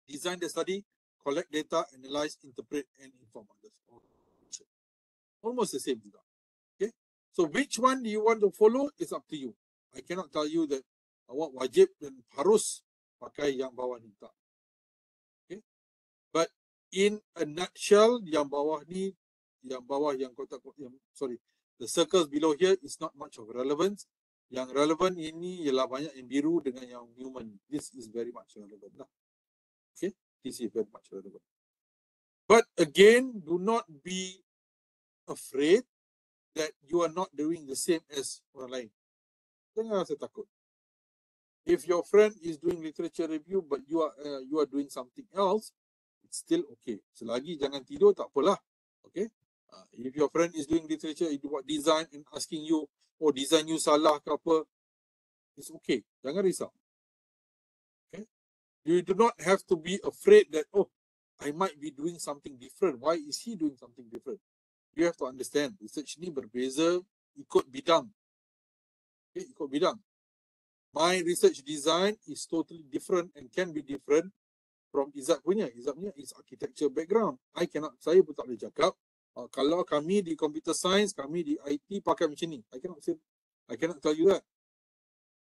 design the study, collect data, analyze, interpret, and inform others. Almost the same juga. Okay. So which one do you want to follow is up to you. I cannot tell you that awak wajib dan harus pakai yang bawah ni tak. Okay. But in a nutshell, yang bawah ni, yang bawah yang kotak yang sorry, the circles below here is not much of relevance. Yang relevant ini ialah banyak yang biru dengan yang human. This is very much relevant lah. Okay, this is very much relevant. But again, do not be afraid that you are not doing the same as orang lain. Jangan rasa takut. If your friend is doing literature review but you are uh, you are doing something else, it's still okay. Selagi jangan tidur tak apalah. Okay. Uh, if your friend is doing literature, you buat design and asking you, oh design you salah ke apa, it's okay. Jangan risau. Okay. You do not have to be afraid that, oh, I might be doing something different. Why is he doing something different? You have to understand, research ni berbeza ikut bidang. Okay, ikut bidang. My research design is totally different and can be different from Izzat punya. Izzat punya is architecture background. I cannot, saya pun tak boleh cakap, uh, kalau kami di computer science, kami di IT pakai macam ni. I cannot say, I cannot tell you that.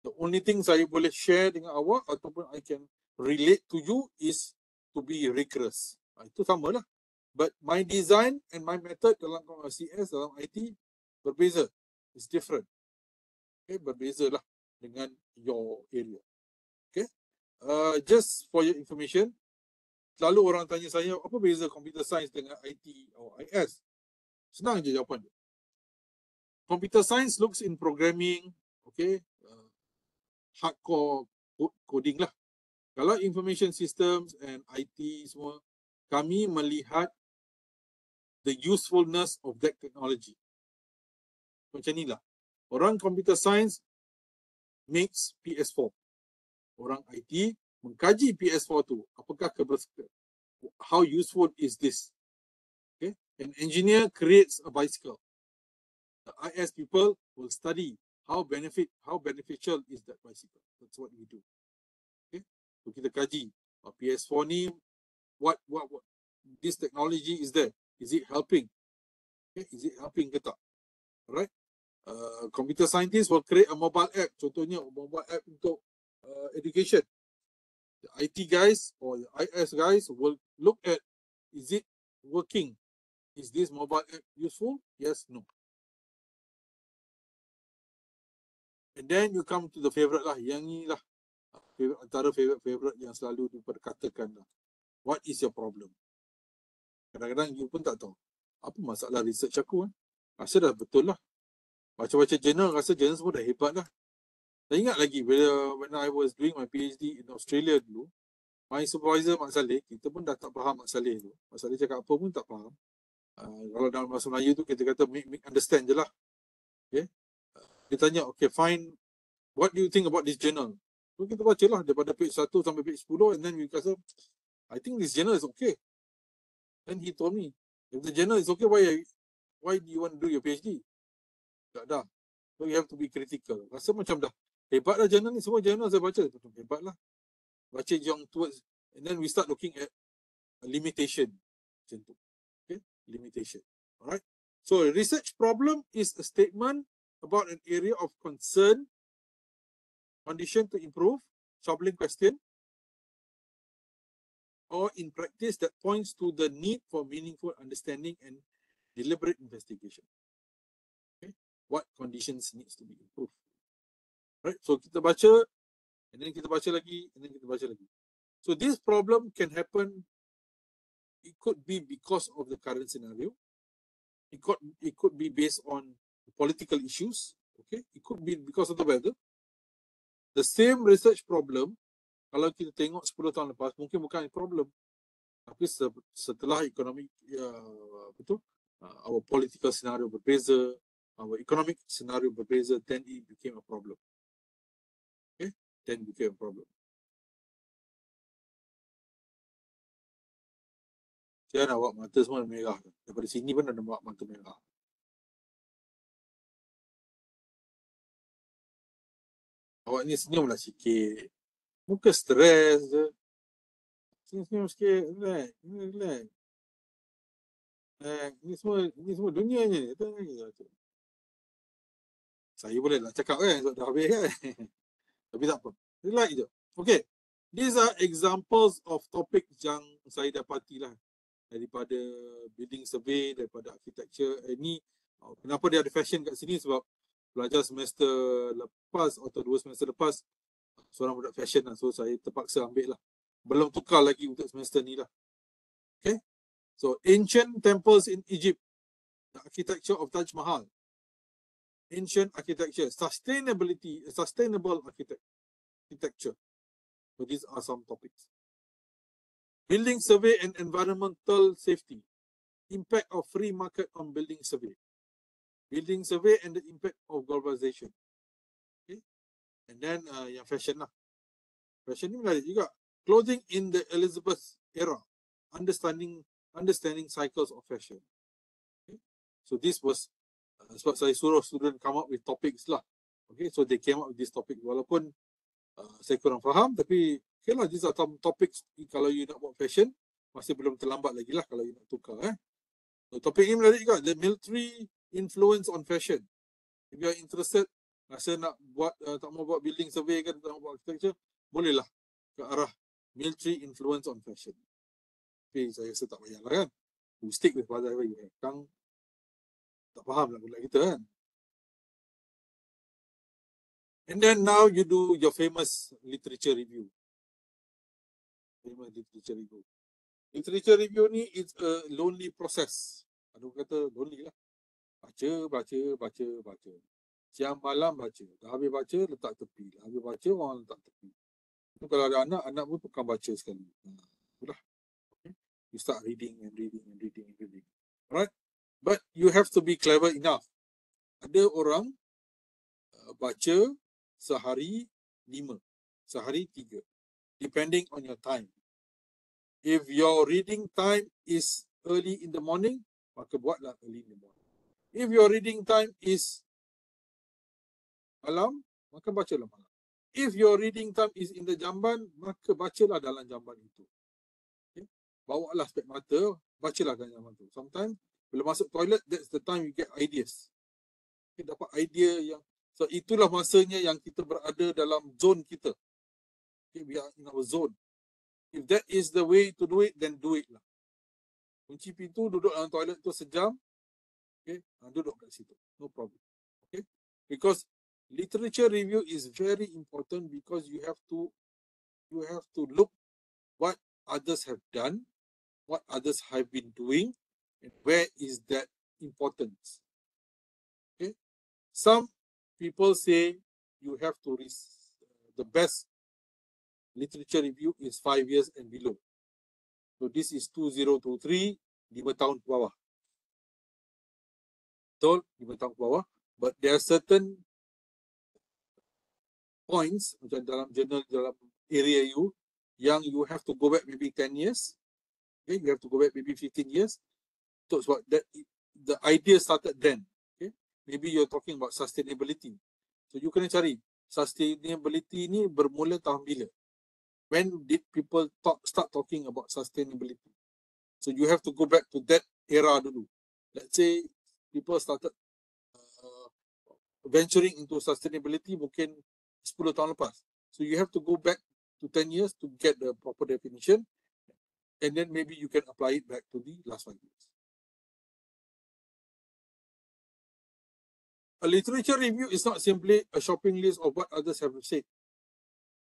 The only thing saya boleh share dengan awak ataupun I can relate to you is to be rigorous. Uh, itu sama lah. But my design and my method dalam CS, dalam IT berbeza. It's different. Okay, berbeza lah dengan your area. Okay. Uh, just for your information, selalu orang tanya saya, apa beza computer science dengan IT or IS? Senang je jawapan dia. Computer science looks in programming, okay, uh, hardcore coding lah. Kalau information systems and IT semua, kami melihat the usefulness of that technology. Macam ni lah. Orang computer science makes PS4. Orang IT mengkaji PS4 tu. Apakah kebersamaan? How useful is this? Okay. An engineer creates a bicycle. The IS people will study how benefit how beneficial is that bicycle. That's what we do. Okay, so kita kaji uh, PS4 ni what what what this technology is there. Is it helping? Okay, is it helping ke tak? Alright. Uh, computer scientists will create a mobile app. Contohnya mobile app untuk uh, education. The IT guys or the IS guys will look at is it working? Is this mobile app useful? Yes, no. And then you come to the favorite lah. Yang ni lah. Favorite, antara favorite-favorite yang selalu diperkatakan lah. What is your problem? Kadang-kadang you pun tak tahu. Apa masalah research aku kan? Rasa dah betul lah. Baca-baca journal, rasa journal semua dah hebat lah. Saya ingat lagi bila when I was doing my PhD in Australia dulu, my supervisor Mak Saleh, kita pun dah tak faham Mak Saleh tu. Mak Saleh cakap apa pun tak faham. Uh, kalau dalam bahasa Melayu tu kita kata make, make understand je lah. Okay dia tanya, okay, fine. What do you think about this journal? So kita baca lah daripada page 1 sampai page 10 and then we kata, I think this journal is okay. Then he told me, if the journal is okay, why why do you want to do your PhD? Tak dah. So you have to be critical. Rasa macam dah hebat lah journal ni. Semua journal saya baca. Hebat lah. Baca yang towards and then we start looking at a limitation. Macam tu. Okay? Limitation. Alright. So research problem is a statement about an area of concern, condition to improve, troubling question, or in practice that points to the need for meaningful understanding and deliberate investigation. Okay. What conditions needs to be improved. Right. So kita baca, and then kita baca lagi, and then kita baca lagi. So this problem can happen. It could be because of the current scenario. It could it could be based on political issues. Okay, it could be because of the weather. The same research problem, kalau kita tengok 10 tahun lepas, mungkin bukan problem. Tapi setelah ekonomi, ya, betul, uh, our political scenario berbeza, our economic scenario berbeza, then it became a problem. Okay, then became a problem. Saya nak buat mata semua merah. Daripada sini pun ada buat mata merah. awak ni senyum lah sikit. Muka stres je. Senyum-senyum sikit. Relax. Relax. Eh, ini semua ini semua dunia ni. Saya boleh lah cakap kan sebab dah habis kan. Tapi tak apa. Relax je. Okay. These are examples of topic yang saya dapati lah daripada building survey, daripada architecture. Eh, kenapa dia ada fashion kat sini sebab belajar semester lepas atau dua semester lepas seorang budak fashion lah. So saya terpaksa ambil lah. Belum tukar lagi untuk semester ni lah. Okay. So ancient temples in Egypt. The architecture of Taj Mahal. Ancient architecture. Sustainability. Sustainable architecture. So these are some topics. Building survey and environmental safety. Impact of free market on building survey building survey and the impact of globalization. And then uh, yang fashion lah. Fashion ni menarik juga. Clothing in the Elizabeth era. Understanding understanding cycles of fashion. Okay. So this was uh, sebab saya suruh student come up with topics lah. Okay, so they came up with this topic. Walaupun uh, saya kurang faham, tapi okay lah, these are some topics kalau you nak buat fashion, masih belum terlambat lagi lah kalau you nak tukar. Eh. So, topik ini menarik juga. The military influence on fashion. If you are interested, rasa nak buat uh, tak mau buat building survey kan, tak mau buat architecture, bolehlah ke arah military influence on fashion. Tapi saya rasa tak payahlah kan. We stick with whatever you have. Kang tak faham lah pula kita kan. And then now you do your famous literature review. Famous literature review. Literature review ni is a lonely process. Ada kata lonely lah baca, baca, baca, baca. Siang malam baca. Dah habis baca, letak tepi. Dah habis baca, orang letak tepi. Itu kalau ada anak, anak pun tukang baca sekali. Ha, itulah. Okay. You start reading and reading and reading and reading. Alright? But you have to be clever enough. Ada orang uh, baca sehari lima. Sehari tiga. Depending on your time. If your reading time is early in the morning, maka buatlah early in the morning if your reading time is malam, maka bacalah malam. If your reading time is in the jamban, maka bacalah dalam jamban itu. Okay. Bawa lah spek mata, bacalah dalam jamban itu. Sometimes, bila masuk toilet, that's the time you get ideas. Okay, dapat idea yang, so itulah masanya yang kita berada dalam zone kita. Okay, we are in our zone. If that is the way to do it, then do it lah. Kunci pintu, duduk dalam toilet tu sejam. Okay, duduk kat situ. No problem. Okay, because literature review is very important because you have to you have to look what others have done what others have been doing and where is that importance. Okay? Some people say you have to read the best literature review is five years and below. So this is 2023 lima tahun ke bawah. Betul? Lima tahun ke bawah. But there are certain points macam dalam journal dalam area you yang you have to go back maybe 10 years okay? You have to go back maybe 15 years. So sebab that the idea started then okay? Maybe you're talking about sustainability. So you kena cari sustainability ni bermula tahun bila? When did people talk start talking about sustainability? So you have to go back to that era dulu. Let's say people started uh, venturing into sustainability mungkin 10 tahun lepas. So you have to go back to 10 years to get the proper definition and then maybe you can apply it back to the last five years. A literature review is not simply a shopping list of what others have said.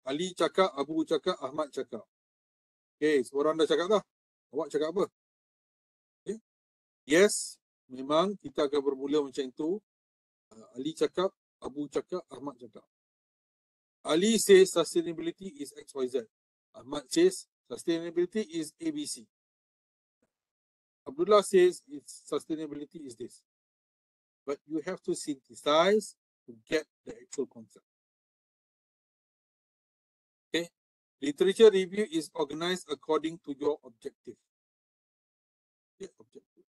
Ali cakap, Abu cakap, Ahmad cakap. Okay, seorang dah cakap dah. Awak cakap apa? Okay. Yes, memang kita akan bermula macam itu. Uh, Ali cakap, Abu cakap, Ahmad cakap. Ali says sustainability is XYZ. Ahmad says sustainability is ABC. Abdullah says it's sustainability is this. But you have to synthesize to get the actual concept. Okay. Literature review is organized according to your objective. Okay, objective.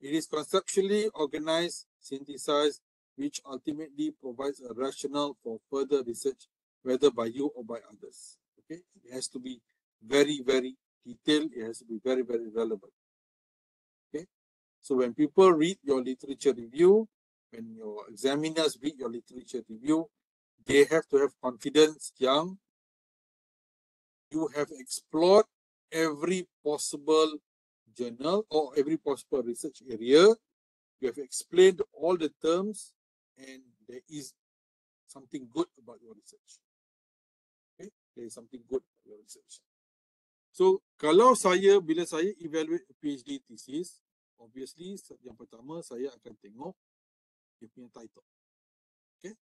It is conceptually organized, synthesized, which ultimately provides a rationale for further research whether by you or by others. Okay, it has to be very, very detailed. It has to be very, very relevant. Okay, so when people read your literature review, when your examiners read your literature review, they have to have confidence young. You have explored every possible journal or every possible research area. You have explained all the terms and there is something good about your research there is something good about your research. So kalau saya bila saya evaluate PhD thesis, obviously yang pertama saya akan tengok dia punya title. Okay.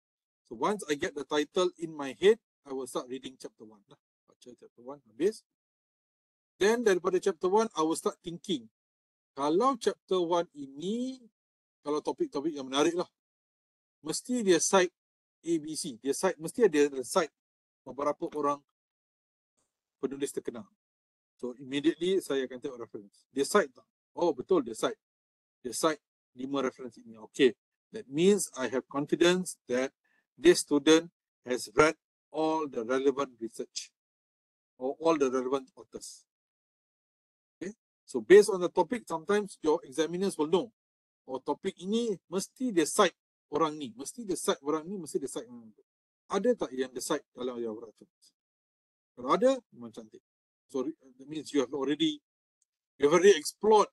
So once I get the title in my head, I will start reading chapter one. Lah. Baca chapter one habis. Then daripada chapter one, I will start thinking. Kalau chapter one ini, kalau topik-topik yang menarik lah. Mesti dia cite ABC. Dia cite, mesti ada cite beberapa orang penulis terkenal. So immediately saya akan tengok reference. Dia cite tak? Oh betul dia cite. Dia cite lima reference ini. Okay. That means I have confidence that this student has read all the relevant research or all the relevant authors. Okay. So based on the topic, sometimes your examiners will know. Oh topik ini mesti dia cite orang ni. Mesti dia cite orang ni, mesti dia cite orang ni ada tak yang decide dalam your reference? Kalau ada, memang cantik. So that means you have already you have already explored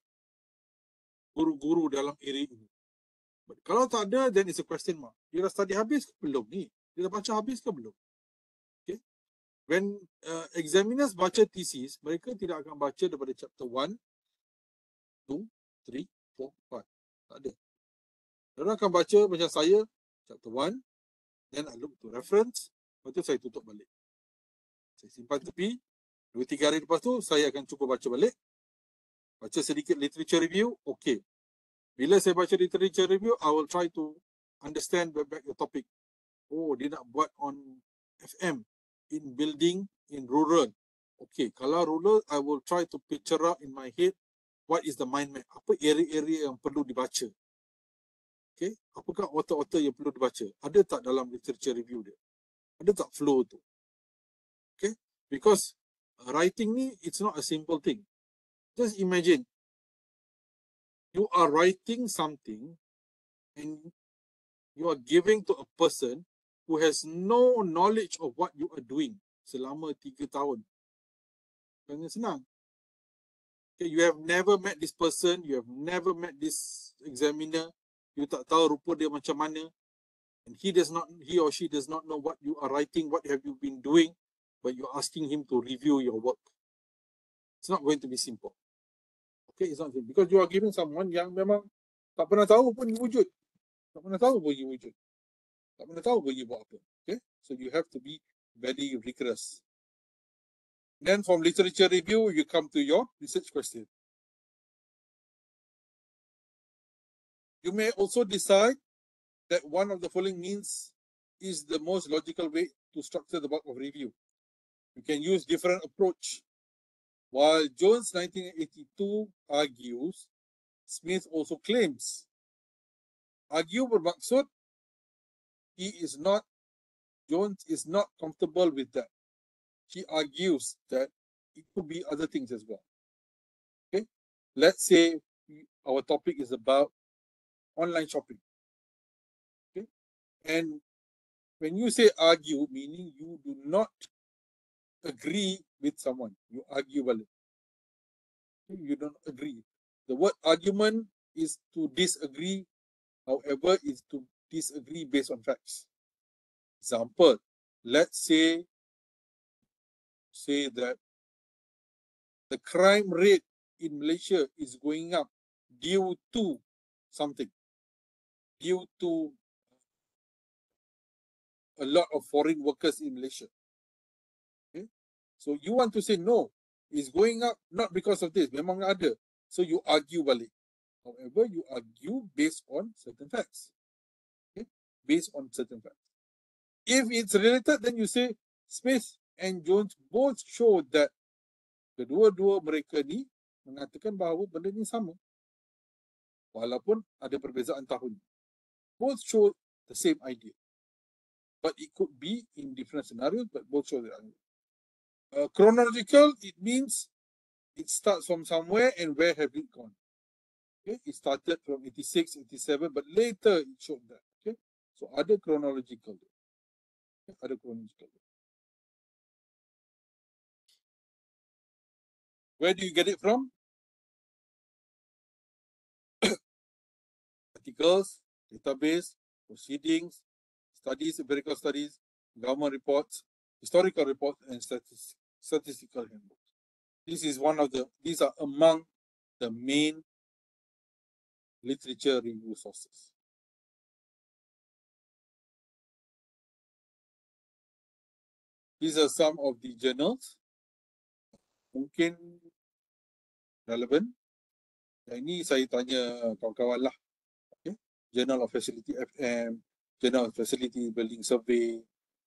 guru-guru dalam area ini. But kalau tak ada, then it's a question mark. Dia dah study habis ke belum ni? Dia dah baca habis ke belum? Okay. When uh, examiners baca thesis, mereka tidak akan baca daripada chapter 1, 2, 3, 4, 5. Tak ada. Mereka akan baca macam saya, chapter 1, Then I look to reference. Lepas tu saya tutup balik. Saya simpan tepi. Dua tiga hari lepas tu saya akan cuba baca balik. Baca sedikit literature review. Okay. Bila saya baca literature review, I will try to understand back, back the topic. Oh, dia nak buat on FM in building in rural. Okay, kalau rural, I will try to picture out in my head what is the mind map. Apa area-area yang perlu dibaca. Okay, apakah author-author yang perlu dibaca? Ada tak dalam literature review dia? Ada tak flow tu? Okay, because writing ni it's not a simple thing. Just imagine you are writing something and you are giving to a person who has no knowledge of what you are doing selama tiga tahun. Bukan senang. Okay, you have never met this person, you have never met this examiner, you tak tahu rupa dia macam mana, and he does not, he or she does not know what you are writing, what have you been doing, but you're asking him to review your work. It's not going to be simple. Okay, it's not simple. Because you are giving someone yang memang tak pernah tahu pun wujud. Tak pernah tahu pun wujud. Tak pernah tahu pun buat apa. Okay, so you have to be very rigorous. Then from literature review, you come to your research question. You may also decide that one of the following means is the most logical way to structure the bulk of review. You can use different approach while Jones 1982 argues, Smith also claims. Argue bermaksud he is not, Jones is not comfortable with that. He argues that it could be other things as well. Okay, let's say our topic is about online shopping. Okay, and when you say argue, meaning you do not agree with someone. You argue about it. You don't agree. The word argument is to disagree. However, is to disagree based on facts. Example, let's say say that the crime rate in Malaysia is going up due to something, due to a lot of foreign workers in Malaysia. So you want to say no, it's going up not because of this. Memang ada. So you argue balik. However, you argue based on certain facts. Okay? Based on certain facts. If it's related, then you say Smith and Jones both show that kedua-dua mereka ni mengatakan bahawa benda ni sama. Walaupun ada perbezaan tahun. Both show the same idea. But it could be in different scenarios, but both show the idea. Uh, chronological, it means it starts from somewhere and where have it gone. Okay, it started from 86, 87, but later it showed that. Okay, so other chronological. Okay, other chronological. Where do you get it from? Articles, database, proceedings, studies, empirical studies, government reports, historical reports, and statistical handbook. This is one of the, these are among the main literature review sources. These are some of the journals. Mungkin relevant. Yang ini saya tanya kawan-kawan lah. Journal of Facility FM, Journal of Facility Building Survey,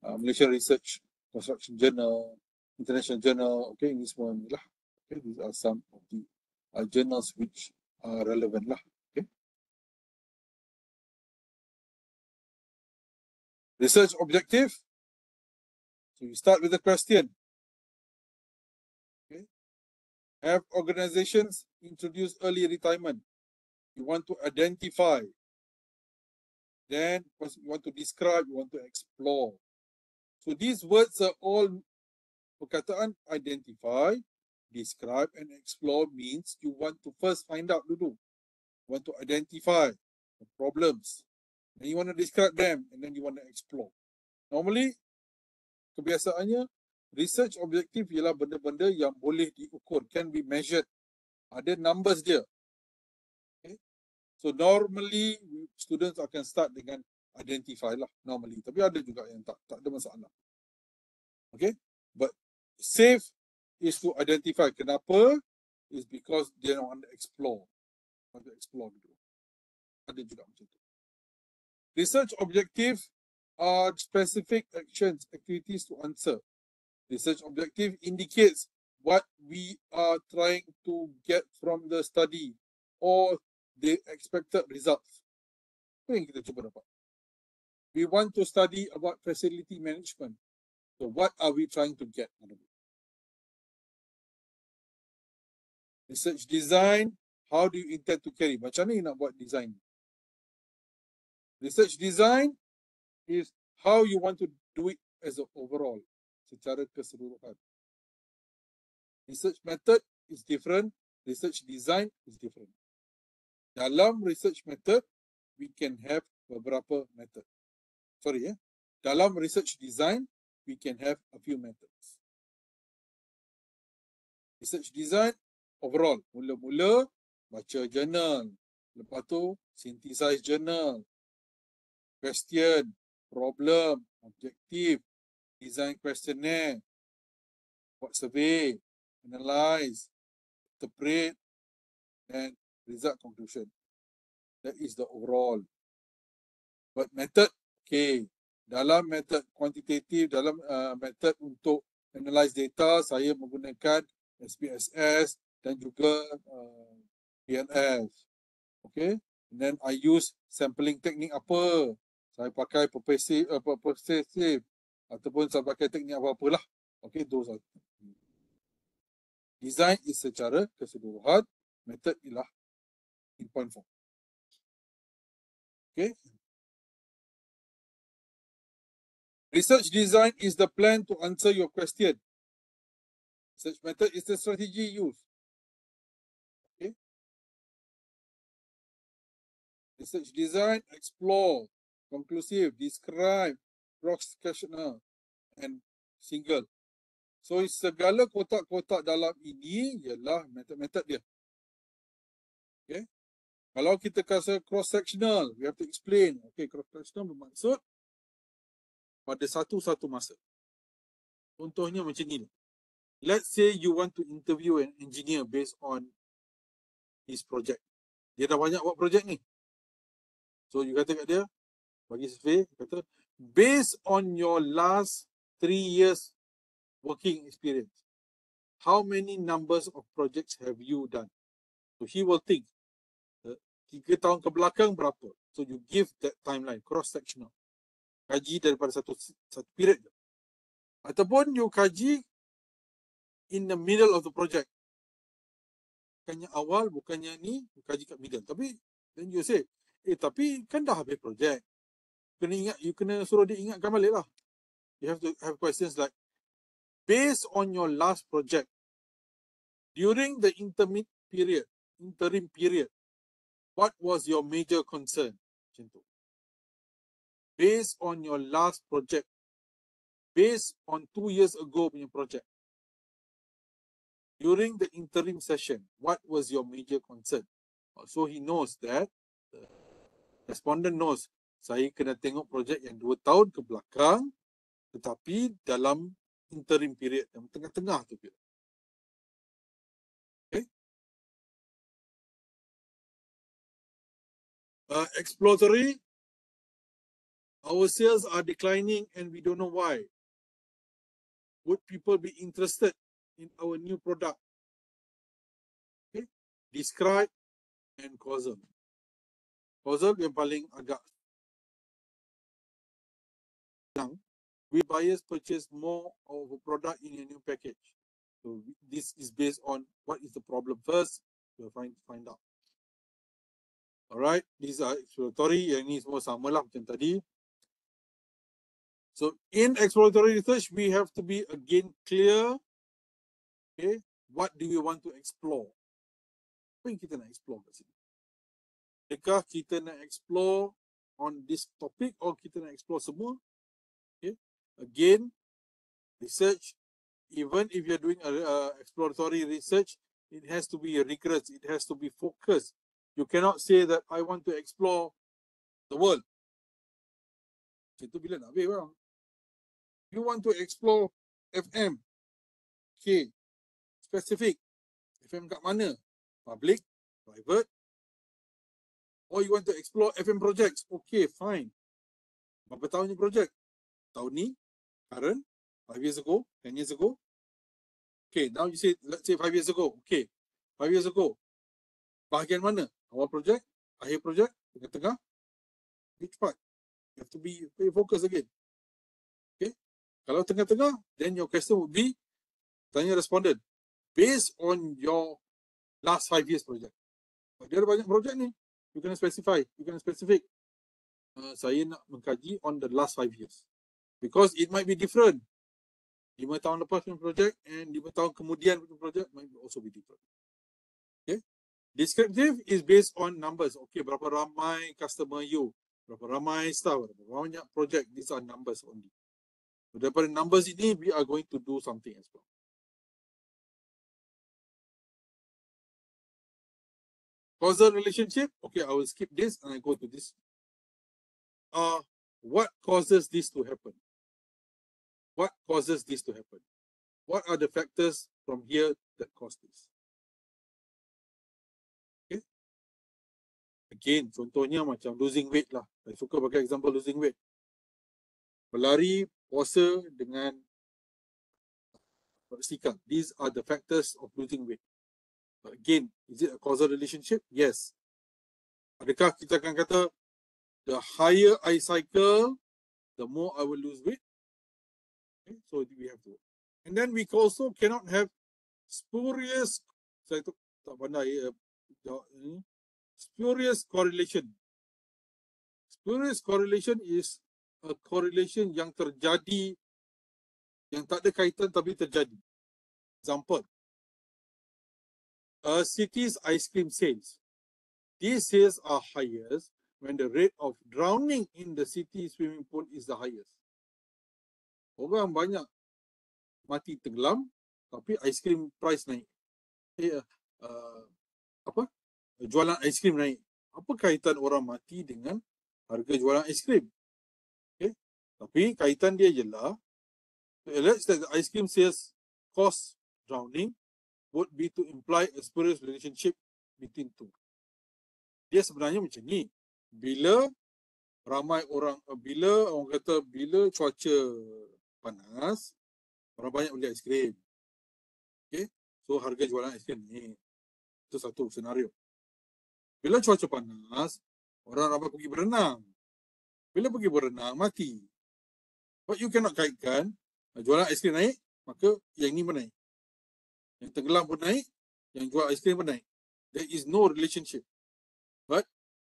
uh, Malaysian Research Construction Journal, International Journal, okay, lah. Okay, these are some of the uh, journals which are relevant lah. Okay. Research objective. So you start with the question. Okay. Have organizations introduced early retirement? You want to identify. Then you want to describe, you want to explore. So these words are all perkataan identify, describe and explore means you want to first find out dulu. You want to identify the problems. And you want to describe them and then you want to explore. Normally, kebiasaannya, research objective ialah benda-benda yang boleh diukur, can be measured. Ada numbers dia. So normally, students akan start dengan identify lah, normally. Tapi ada juga yang tak, tak ada masalah. Okay. But safe is to identify kenapa is because nak want to explore want to explore dulu ada juga macam tu research objective are specific actions activities to answer research objective indicates what we are trying to get from the study or the expected results Itu yang kita cuba dapat. We want to study about facility management. So what are we trying to get? Out of it? Research design, how do you intend to carry? Macam mana you nak buat design? Research design is how you want to do it as a overall, secara keseluruhan. Research method is different, research design is different. Dalam research method, we can have beberapa method. Sorry ya. Dalam research design, we can have a few methods. Research design overall, mula-mula baca journal, lepas tu synthesize journal, question, problem, objective, design questionnaire, buat survey, analyze, interpret, and result conclusion. That is the overall. But method, okay. Dalam method quantitative, dalam uh, method untuk analyze data, saya menggunakan SPSS dan juga uh, PNS. Okay. And then I use sampling technique apa. Saya pakai pervasive, uh, pervasive ataupun saya pakai teknik apa-apa lah. Okay, those are. Design is secara keseluruhan. Method ialah in point form. Okay. Research design is the plan to answer your question. Research method is the strategy used. Okay. Research design, explore, conclusive, describe, cross-sectional, and single. So segala kotak-kotak dalam ini ialah method-method dia. Okay. Kalau kita kata cross-sectional, we have to explain. Okay, cross-sectional bermaksud pada satu-satu masa. Contohnya macam ni. Let's say you want to interview an engineer based on his project. Dia dah banyak buat projek ni. So you kata kat dia, bagi survey, kata, based on your last three years working experience, how many numbers of projects have you done? So he will think, tiga tahun ke belakang berapa. So you give that timeline, cross-sectional. Kaji daripada satu satu period. Ataupun you kaji in the middle of the project. Bukannya awal, bukannya ni, kaji kat middle. Tapi, then you say, eh tapi kan dah habis project. Kena ingat, you kena suruh dia ingatkan balik lah. You have to have questions like, based on your last project, during the intermediate period, interim period, what was your major concern? Macam tu. Based on your last project, based on two years ago punya project, during the interim session, what was your major concern? So he knows that, the respondent knows, saya kena tengok projek yang dua tahun ke belakang, tetapi dalam interim period, yang tengah-tengah tu period. Uh, exploratory, our sales are declining and we don't know why. Would people be interested in our new product? Okay. Describe and causal. Causal yang paling agak young. We buyers purchase more of a product in a new package. So this is based on what is the problem first. We'll find find out. Alright, these are exploratory. Yang ni semua sama lah macam tadi. So in exploratory research, we have to be again clear. Okay, what do we want to explore? Apa yang kita nak explore kat sini? Adakah kita nak explore on this topic or kita nak explore semua? Okay, again, research, even if you're doing a, a exploratory research, it has to be rigorous, it has to be focused. You cannot say that I want to explore the world. Itu bila nak habis. You want to explore FM. Okay. Specific. FM kat mana? Public, private. Or you want to explore FM projects. Okay, fine. Berapa tahun ni project? Tahun ni? Current? Five years ago? Ten years ago? Okay, now you say, let's say five years ago. Okay, five years ago. Bahagian mana? Awal projek, akhir projek, tengah-tengah. Which part? You have to be focused again. Okay. Kalau tengah-tengah, then your question would be, tanya respondent, based on your last five years project. Kalau Dia ada banyak projek ni. You can specify, you can specific. Uh, saya nak mengkaji on the last five years. Because it might be different. Lima tahun lepas punya projek and lima tahun kemudian punya projek might also be different. Okay. Descriptive is based on numbers. Okay, berapa ramai customer you, berapa ramai staff, berapa banyak project. These are numbers only. So, daripada numbers ini, we are going to do something as well. Causal relationship. Okay, I will skip this and I go to this. Uh, what causes this to happen? What causes this to happen? What are the factors from here that cause this? Again, contohnya macam losing weight lah. Saya suka pakai example losing weight. Berlari, puasa dengan bersikap. These are the factors of losing weight. But again, is it a causal relationship? Yes. Adakah kita akan kata the higher I cycle, the more I will lose weight? Okay, so we have to. And then we also cannot have spurious, saya tak pandai uh. Spurious correlation. Spurious correlation is a correlation yang terjadi yang tak ada kaitan tapi terjadi. Example, a city's ice cream sales. These sales are highest when the rate of drowning in the city swimming pool is the highest. Orang banyak mati tenggelam tapi ice cream price naik. Eh, uh, apa? Jualan cream naik. Apa kaitan orang mati dengan harga jualan cream? Okay. Tapi kaitan dia jelas. Let's say the ice cream sales cost drowning would be to imply a spurious relationship between two. Dia sebenarnya macam ni. Bila ramai orang, bila orang kata bila cuaca panas, orang banyak beli aiskrim. Okay. So harga jualan aiskrim ni. Itu satu senario. Bila cuaca panas, orang ramai pergi berenang. Bila pergi berenang, mati. But you cannot kaitkan jualan aiskrim naik, maka yang ni pun naik. Yang tenggelam pun naik, yang jual aiskrim pun naik. There is no relationship. But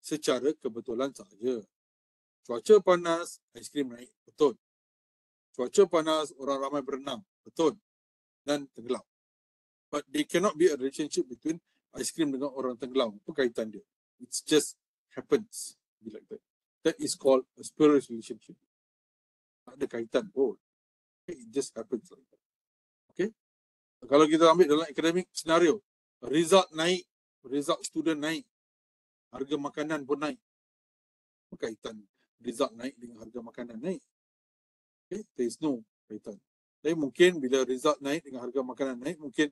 secara kebetulan saja. Cuaca panas, aiskrim naik. Betul. Cuaca panas, orang ramai berenang. Betul. Dan tenggelam. But they cannot be a relationship between aiskrim dengan orang tenggelam. Apa kaitan dia? It just happens. Be like that. That is called a spurious relationship. Tak ada kaitan pun. It just happens like that. Okay? Kalau kita ambil dalam akademik senario, result naik, result student naik, harga makanan pun naik. Apa kaitan result naik dengan harga makanan naik? Okay, there is no kaitan. Tapi mungkin bila result naik dengan harga makanan naik, mungkin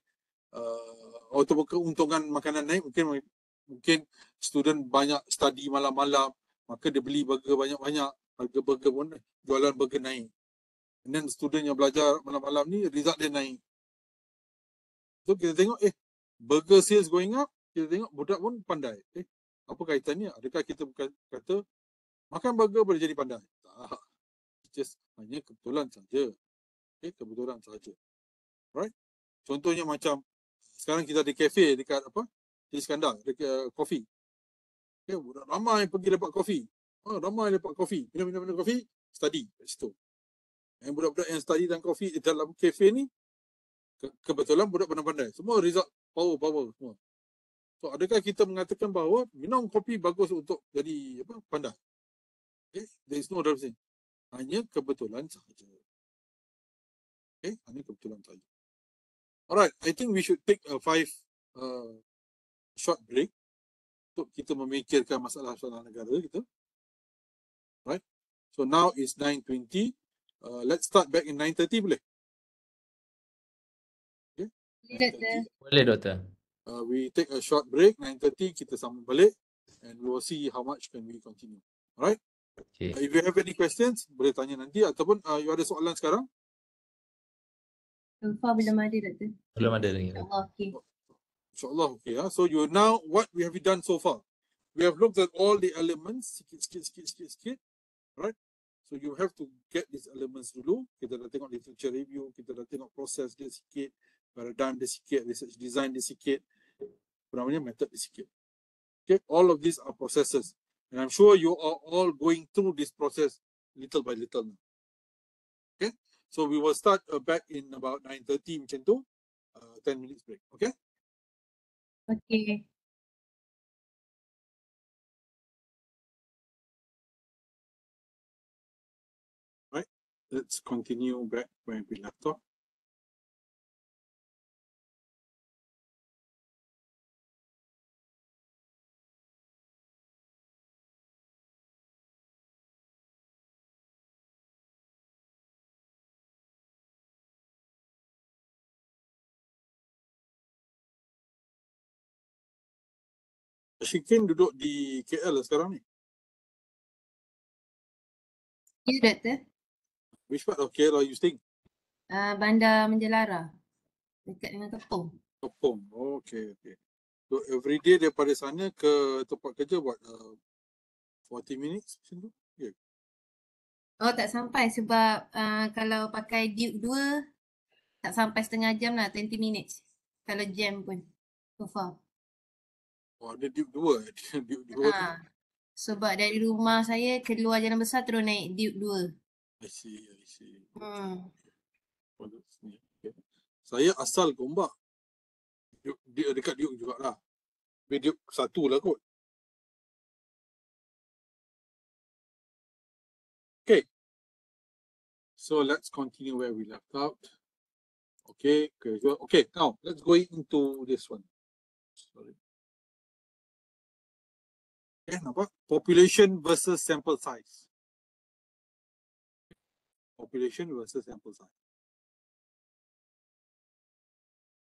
uh, atau keuntungan makanan naik, mungkin mungkin student banyak study malam-malam, maka dia beli burger banyak-banyak, harga burger pun naik, jualan burger naik. And then student yang belajar malam-malam ni, result dia naik. So kita tengok eh burger sales going up, kita tengok budak pun pandai. Eh apa kaitannya? Adakah kita bukan kata makan burger boleh jadi pandai? Tak. Just hanya kebetulan saja. Okay, kebetulan saja. Right? Contohnya macam sekarang kita ada kafe dekat apa? Di Iskandar, dekat kopi. Okay, ramai pergi dapat kopi. Oh, ramai dapat kopi. Minum-minum kopi, study kat situ. Yang budak-budak yang study dalam kopi dalam kafe ni ke- kebetulan budak pandai-pandai. Semua result power power semua. So adakah kita mengatakan bahawa minum kopi bagus untuk jadi apa pandai? Okay, there is no thing. Hanya kebetulan sahaja. Okay, hanya kebetulan sahaja. Alright, I think we should take a five uh, short break untuk kita memikirkan masalah-masalah negara kita. Right? So now is 9.20. Uh, let's start back in 9.30 boleh? Doktor. Boleh doktor. uh, we take a short break 9.30 kita sambung balik and we will see how much can we continue alright Okay. uh, if you have any questions boleh tanya nanti ataupun uh, you ada soalan sekarang So far belum ada doktor. Belum ada lagi. InsyaAllah okey. insyaallah okay ha? so you now what we have done so far we have looked at all the elements, sikit, sikit, sikit, sikit, sikit, right? So you have to get these elements dulu. Kita dah tengok literature review, kita dah tengok proses dia sikit, paradigm dia sikit, research design dia sikit, namanya method dia sikit. Okay, all of these are processes. And I'm sure you are all going through this process little by little now. Okay, so we will start uh, back in about 9.30 macam tu, uh, 10 minutes break, okay? Okay. Right, let's continue back where we left off. Shikin duduk di KL sekarang ni. Ya, doktor. Which part of KL are you staying? Uh, Bandar Menjelara. Dekat dengan Kepong. Kepong. Oh, okay, okay. So every day daripada sana ke tempat kerja buat uh, 40 minutes macam tu? Yeah. Oh, tak sampai sebab uh, kalau pakai Duke 2, tak sampai setengah jam lah, 20 minutes. Kalau jam pun. So far. Oh, ada Duke 2. Duke 2 tu. Ha. Sebab dari rumah saya keluar jalan besar terus naik Duke 2. I see, I see. Hmm. Okay. Saya asal Gombak. Duke, dia dekat Duke jugalah. Tapi Duke satu lah kot. Okay. So let's continue where we left out. Okay, okay, okay. Now let's go into this one. Population versus sample size. Population versus sample size.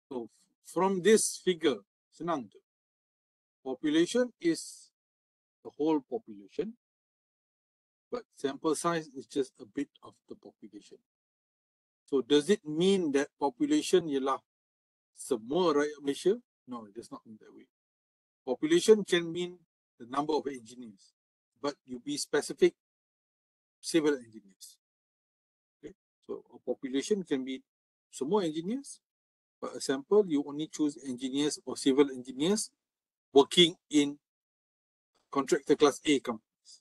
So from this figure, senang tu. Population is the whole population, but sample size is just a bit of the population. So does it mean that population ialah semua rakyat Malaysia? No, it does not mean that way. Population can mean the number of engineers, but you be specific civil engineers. Okay, so a population can be semua engineers, For example, you only choose engineers or civil engineers working in contractor class A companies.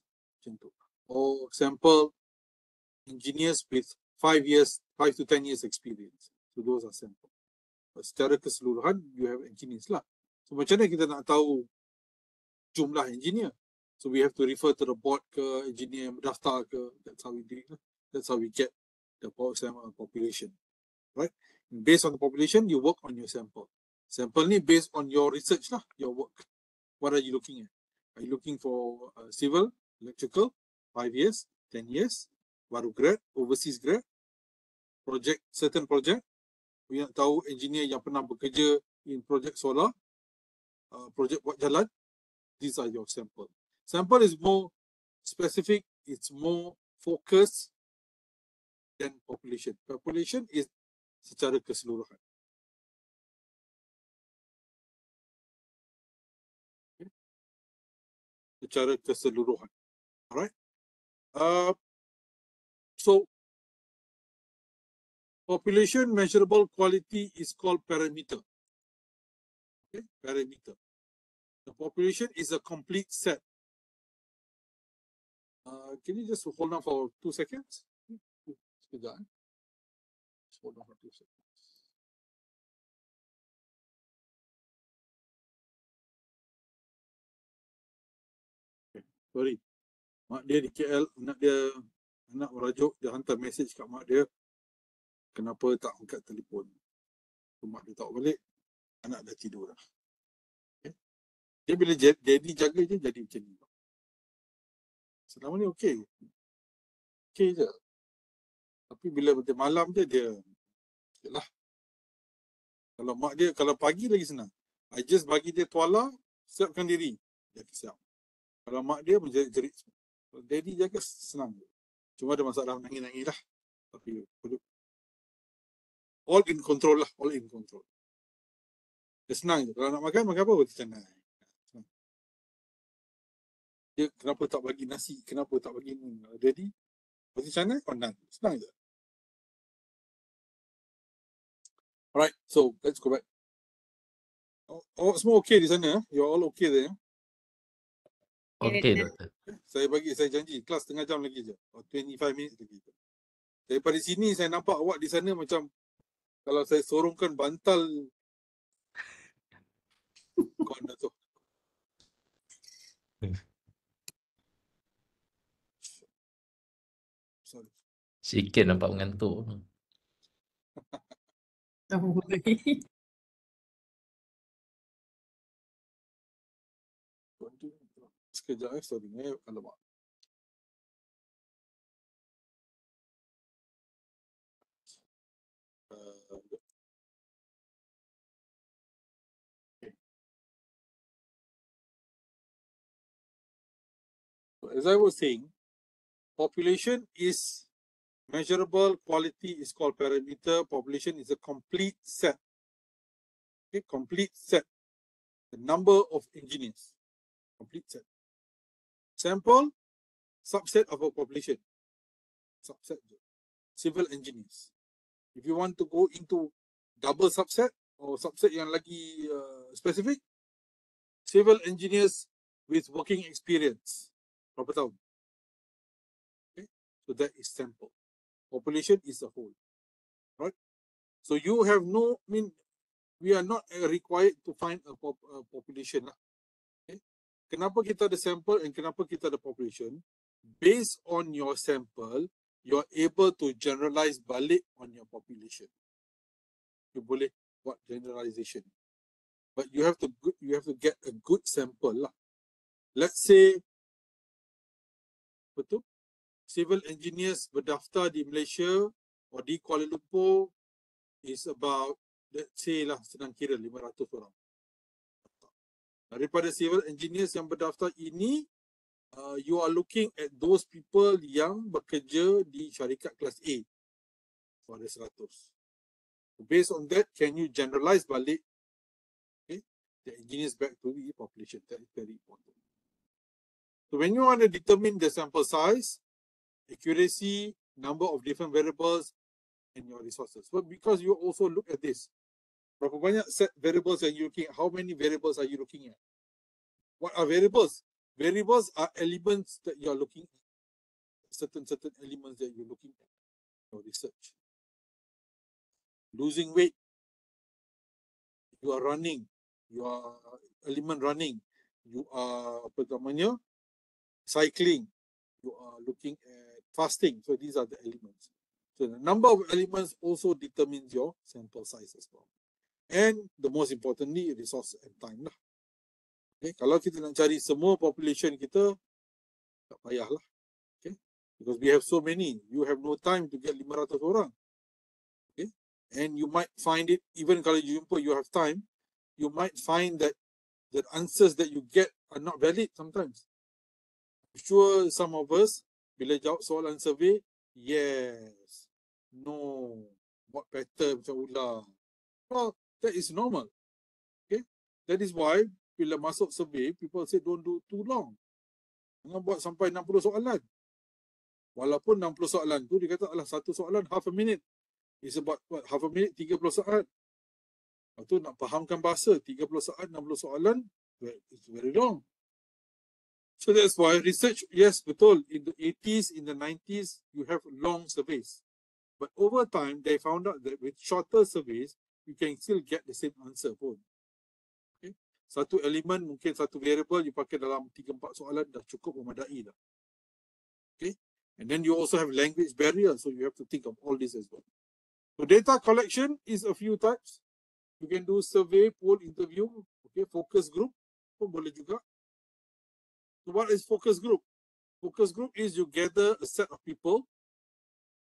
Or example, engineers with five years, five to ten years experience. So those are sample. But secara keseluruhan, you have engineers lah. So macam mana kita nak tahu jumlah engineer? So we have to refer to the board ke engineer berdaftar ke. That's how we do it. lah. That's how we get the sample population. Right? And based on the population, you work on your sample. Sample ni based on your research lah, your work. What are you looking at? Are you looking for uh, civil, electrical, five years, ten years, baru grad, overseas grad, project, certain project. We nak tahu engineer yang pernah bekerja in project solar, uh, project buat jalan. These are your sample. Sample is more specific, it's more focused than population. Population is secara keseluruhan. Secara keseluruhan. Alright. Uh, so population measurable quality is called parameter. Okay, parameter. The population is a complete set. Uh, can you just hold on for two seconds? Just hold on for two seconds. Sorry. Mak dia di KL, anak dia, anak merajuk, dia hantar message kat mak dia. Kenapa tak angkat telefon? Mak dia tahu balik, anak dah tidur dah. Dia bila daddy jaga je jadi macam ni. Selama ni okey. Okey je. Tapi bila betul malam je dia Yalah. Kalau mak dia kalau pagi lagi senang. I just bagi dia tuala, siapkan diri. Dia siap. Kalau mak dia menjerit-jerit semua. Kalau daddy jaga senang. Cuma ada masalah nangis-nangis lah. Tapi perlu all in control lah, all in control. Dia senang je. Kalau nak makan, makan apa? Betul senang. Dia kenapa tak bagi nasi? Kenapa tak bagi ni? Jadi, macam mana? Pandang. Senang je. Alright, so let's go back. Oh, oh, semua okay di sana? You're all okay there? Okay, Okey, doktor. Saya bagi, saya janji kelas setengah jam lagi je. Or 25 minit lagi je. Daripada sini saya nampak awak di sana macam kalau saya sorongkan bantal Sikit nampak mengantuk. Sekejap eh, sorry. Eh, alamak. Uh, as I was saying, population is measurable, quality is called parameter, population is a complete set. Okay, complete set. The number of engineers, complete set. Sample, subset of a population. Subset, civil engineers. If you want to go into double subset or subset yang lagi uh, specific, civil engineers with working experience. Berapa tahun? Okay, so that is sample. Population is a whole. Right? So you have no, I mean, we are not uh, required to find a, pop, a population. lah. Okay? Kenapa kita ada sample and kenapa kita ada population? Based on your sample, you're able to generalize balik on your population. You boleh buat generalization. But you have to you have to get a good sample lah. Let's say betul civil engineers berdaftar di Malaysia or di Kuala Lumpur is about let's say lah senang kira 500 orang. Daripada civil engineers yang berdaftar ini uh, you are looking at those people yang bekerja di syarikat kelas A. So ada 100. Based on that, can you generalize balik okay, the engineers back to the population? That is very important. So when you want to determine the sample size, accuracy, number of different variables, and your resources. But because you also look at this, berapa set variables are you looking at? How many variables are you looking at? What are variables? Variables are elements that you are looking at. Certain certain elements that you're looking at your research. Losing weight. You are running. You are element running. You are? Cycling. You are looking at fasting. So these are the elements. So the number of elements also determines your sample size as well. And the most importantly, resource and time lah. Okay, kalau kita nak cari semua population kita, tak payahlah. Okay, because we have so many, you have no time to get 500 orang. Okay, and you might find it even kalau you jumpa, you have time, you might find that the answers that you get are not valid sometimes. I'm sure some of us bila jawab soalan survey, yes, no, what better macam ular. Well, that is normal. Okay, that is why bila masuk survey, people say don't do too long. Jangan buat sampai 60 soalan. Walaupun 60 soalan tu dia kata adalah satu soalan half a minute. It's about what, half a minute 30 soalan. Lepas tu nak fahamkan bahasa 30 soalan, 60 soalan, it's very long. So that's why research, yes, betul. In the 80s, in the 90s, you have long surveys. But over time, they found out that with shorter surveys, you can still get the same answer pun. Okay. Satu elemen, mungkin satu variable, you pakai dalam 3-4 soalan, dah cukup memadai dah. Okay. And then you also have language barrier, so you have to think of all this as well. So data collection is a few types. You can do survey, poll, interview, okay, focus group pun boleh juga. What is focus group? Focus group is you gather a set of people,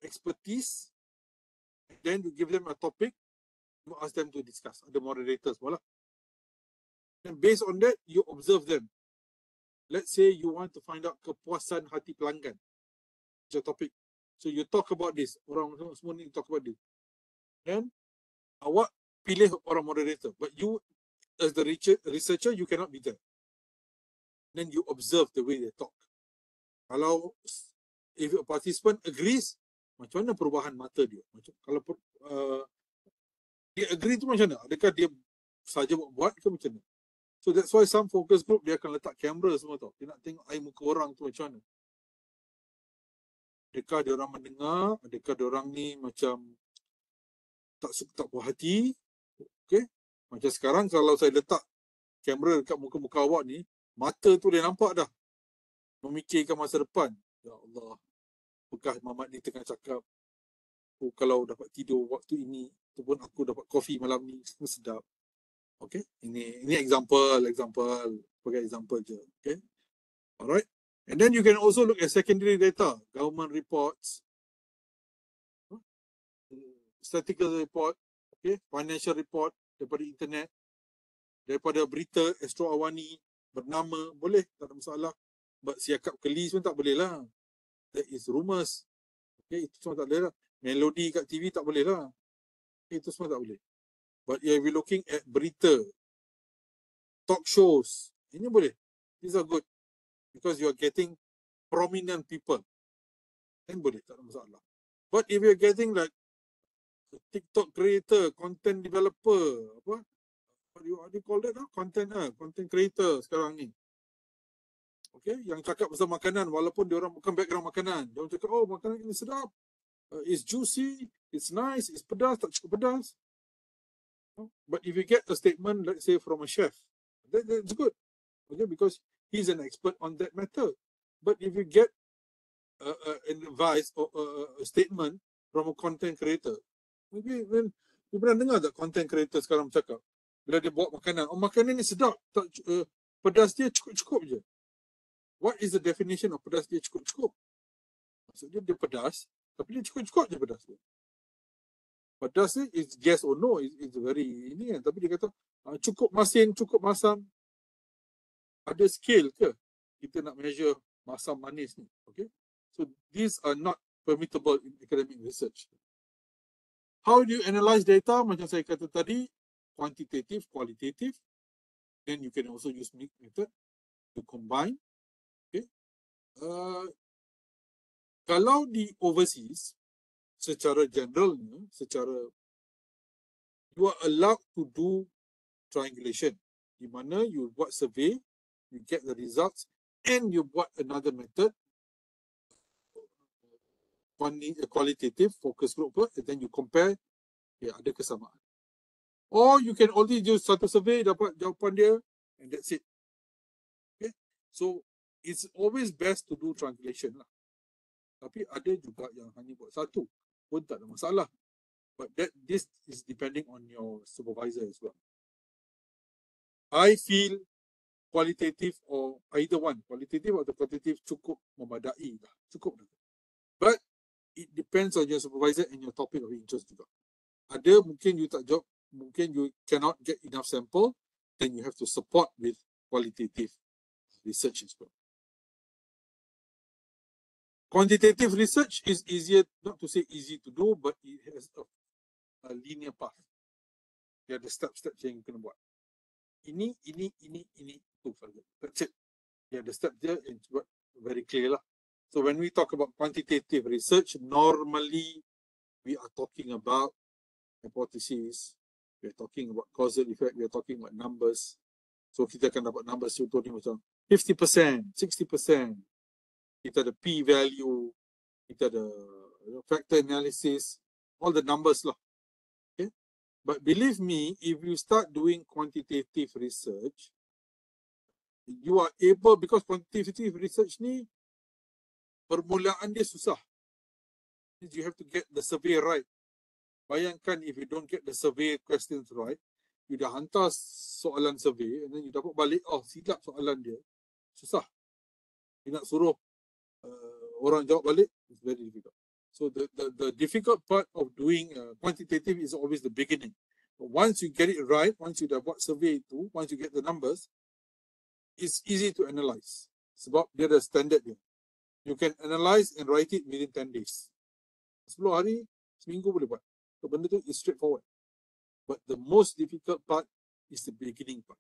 expertise, then you give them a topic, you ask them to discuss, the moderators. Voila. And based on that, you observe them. Let's say you want to find out kepuasan hati pelanggan. A topic. So you talk about this. Orang semua- ni talk about this. Then awak pilih orang moderator. But you as the researcher you cannot be there. Then you observe the way they talk. Kalau if a participant agrees, macam mana perubahan mata dia? Macam kalau per, uh, dia agree tu macam mana? Adakah dia saja buat, buat ke macam mana? So that's why some focus group dia akan letak kamera semua tau. Dia nak tengok air muka orang tu macam mana. Adakah dia orang mendengar? Adakah dia orang ni macam tak su- tak puas hati? Okay. Macam sekarang kalau saya letak kamera dekat muka-muka awak ni, mata tu dia nampak dah. Memikirkan masa depan. Ya Allah. Bekas Mamat ni tengah cakap, oh, kalau dapat tidur waktu ini, ataupun aku dapat kopi malam ni, sedap. Okay. Ini ini example, example. Pakai example je. Okay. Alright. And then you can also look at secondary data, government reports, huh? statistical report, okay, financial report daripada internet, daripada berita Astro Awani bernama boleh tak ada masalah. But siakap kelis pun tak boleh lah. That is rumours. Okay, itu semua tak boleh lah. Melodi kat TV tak boleh lah. Okay, itu semua tak boleh. But if you're looking at berita, talk shows, ini boleh. These are good. Because you are getting prominent people. Then boleh, tak ada masalah. But if you're getting like TikTok creator, content developer, apa? What do you, call that? Huh? Content ah, content creator sekarang ni. Okay, yang cakap pasal makanan walaupun dia orang bukan background makanan. Dia orang cakap, oh makanan ini sedap. Uh, it's juicy, it's nice, it's pedas, tak cukup pedas. But if you get a statement, let's say from a chef, that, that's good. Okay, because he's an expert on that matter. But if you get uh, uh, an advice or uh, a statement from a content creator, maybe when you pernah dengar tak content creator sekarang cakap bila dia buat makanan, oh makanan ni sedap, tak uh, pedas dia cukup-cukup je. What is the definition of pedas dia cukup-cukup? Maksudnya dia pedas, tapi dia cukup-cukup je pedas dia. Pedas ni is yes or no, is is very ini kan. Tapi dia kata uh, cukup masin, cukup masam. Ada scale ke kita nak measure masam manis ni? Okay. So these are not permittable in academic research. How do you analyze data? Macam saya kata tadi, quantitative, qualitative. Then you can also use mixed method to combine. Okay. Uh, kalau di overseas, secara generalnya, secara you are allowed to do triangulation. Di mana you buat survey, you get the results, and you buat another method, quali- qualitative focus group, and then you compare, ya ada kesamaan. Or you can only use satu survey, dapat jawapan dia, and that's it. Okay, so it's always best to do triangulation lah. Tapi ada juga yang hanya buat satu, pun tak ada masalah. But that this is depending on your supervisor as well. I feel qualitative or either one, qualitative atau quantitative cukup memadai dah, cukup dah. But it depends on your supervisor and your topic of interest juga. Ada mungkin you tak jawab, mungkin you cannot get enough sample, then you have to support with qualitative research as well. Quantitative research is easier, not to say easy to do, but it has a, a linear path. Dia ada step-step yang you kena buat. Ini, ini, ini, ini, itu. That's it. Dia ada step dia and very clear lah. So when we talk about quantitative research, normally we are talking about hypotheses, we are talking about causal effect, we are talking about numbers. So kita akan dapat numbers contohnya macam 50%, 60%. Kita ada p value, kita ada you know, factor analysis, all the numbers lah. Okay. But believe me, if you start doing quantitative research, you are able because quantitative research ni permulaan dia susah. You have to get the survey right. Bayangkan if you don't get the survey questions right, you dah hantar soalan survey and then you dapat balik, oh silap soalan dia. Susah. You nak suruh uh, orang jawab balik, it's very difficult. So the, the, the difficult part of doing uh, quantitative is always the beginning. But once you get it right, once you dah buat survey itu, once you get the numbers, it's easy to analyze. Sebab dia ada standard dia. You can analyze and write it within 10 days. 10 hari, seminggu boleh buat. So benda tu is straightforward. But the most difficult part is the beginning part.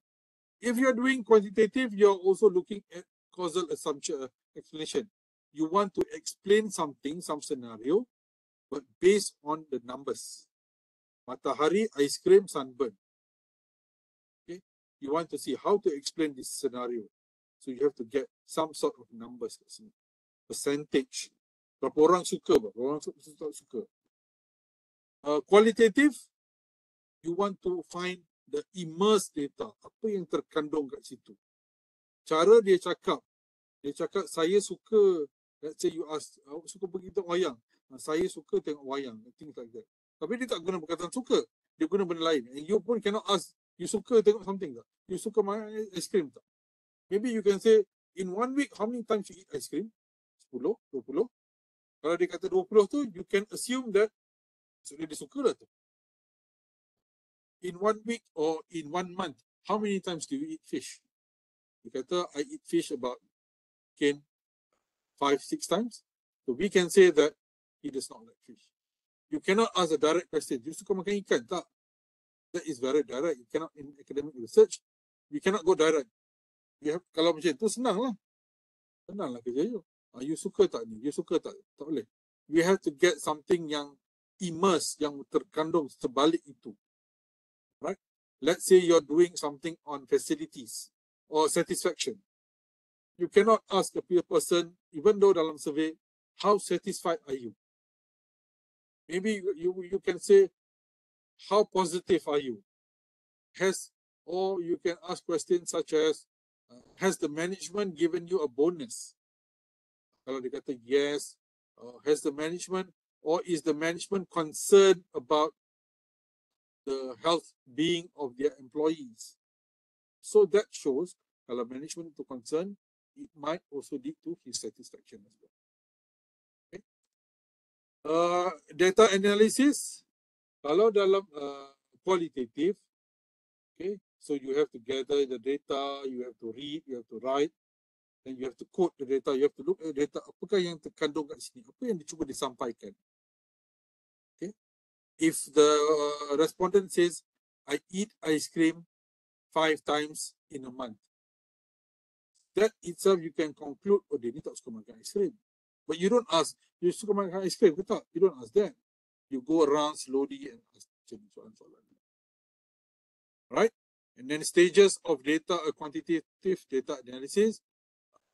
If you're doing quantitative, you're also looking at causal assumption uh, explanation. You want to explain something, some scenario, but based on the numbers. Matahari, ice cream, sunburn. Okay, you want to see how to explain this scenario. So you have to get some sort of numbers. Percentage. Berapa orang suka, berapa orang suka. Uh, qualitative, you want to find the immersed data. Apa yang terkandung kat situ. Cara dia cakap, dia cakap saya suka, let's say you ask, suka pergi tengok wayang. Ah, Saya suka tengok wayang, things like that. Tapi dia tak guna perkataan suka. Dia guna benda lain. And you pun cannot ask, you suka tengok something tak? You suka makan ice cream tak? Maybe you can say, in one week, how many times you eat ice cream? 10, 20. Kalau dia kata 20 tu, you can assume that sebenarnya dia suka lah tu. In one week or in one month, how many times do you eat fish? Dia kata, I eat fish about, can five, six times. So we can say that he does not like fish. You cannot ask a direct question. You suka makan ikan? Tak. That is very direct. You cannot, in academic research, you cannot go direct. You have, kalau macam tu senang lah. Senang lah kerja you. Ah, you suka tak ni? You suka tak? Tak boleh. We have to get something yang immerse, yang terkandung sebalik itu. Right? Let's say you're doing something on facilities or satisfaction. You cannot ask a peer person, even though dalam survey, how satisfied are you? Maybe you, you, you can say, how positive are you? Has, or you can ask questions such as, uh, has the management given you a bonus? Kalau dia kata yes, uh, has the management, or is the management concerned about the health being of their employees? So that shows, kalau management itu concerned, it might also lead to his satisfaction as well. Okay. Uh, data analysis, kalau dalam uh, qualitative, okay, so you have to gather the data, you have to read, you have to write, then you have to code the data, you have to look at the data, apakah yang terkandung kat sini, apa yang dicuba disampaikan. If the uh, respondent says, I eat ice cream five times in a month, that itself you can conclude, oh tak suka makan ice cream. But you don't ask, you suka makan ice cream tak? You don't ask that. You go around slowly and ask. Right? And then stages of data, uh, quantitative data analysis,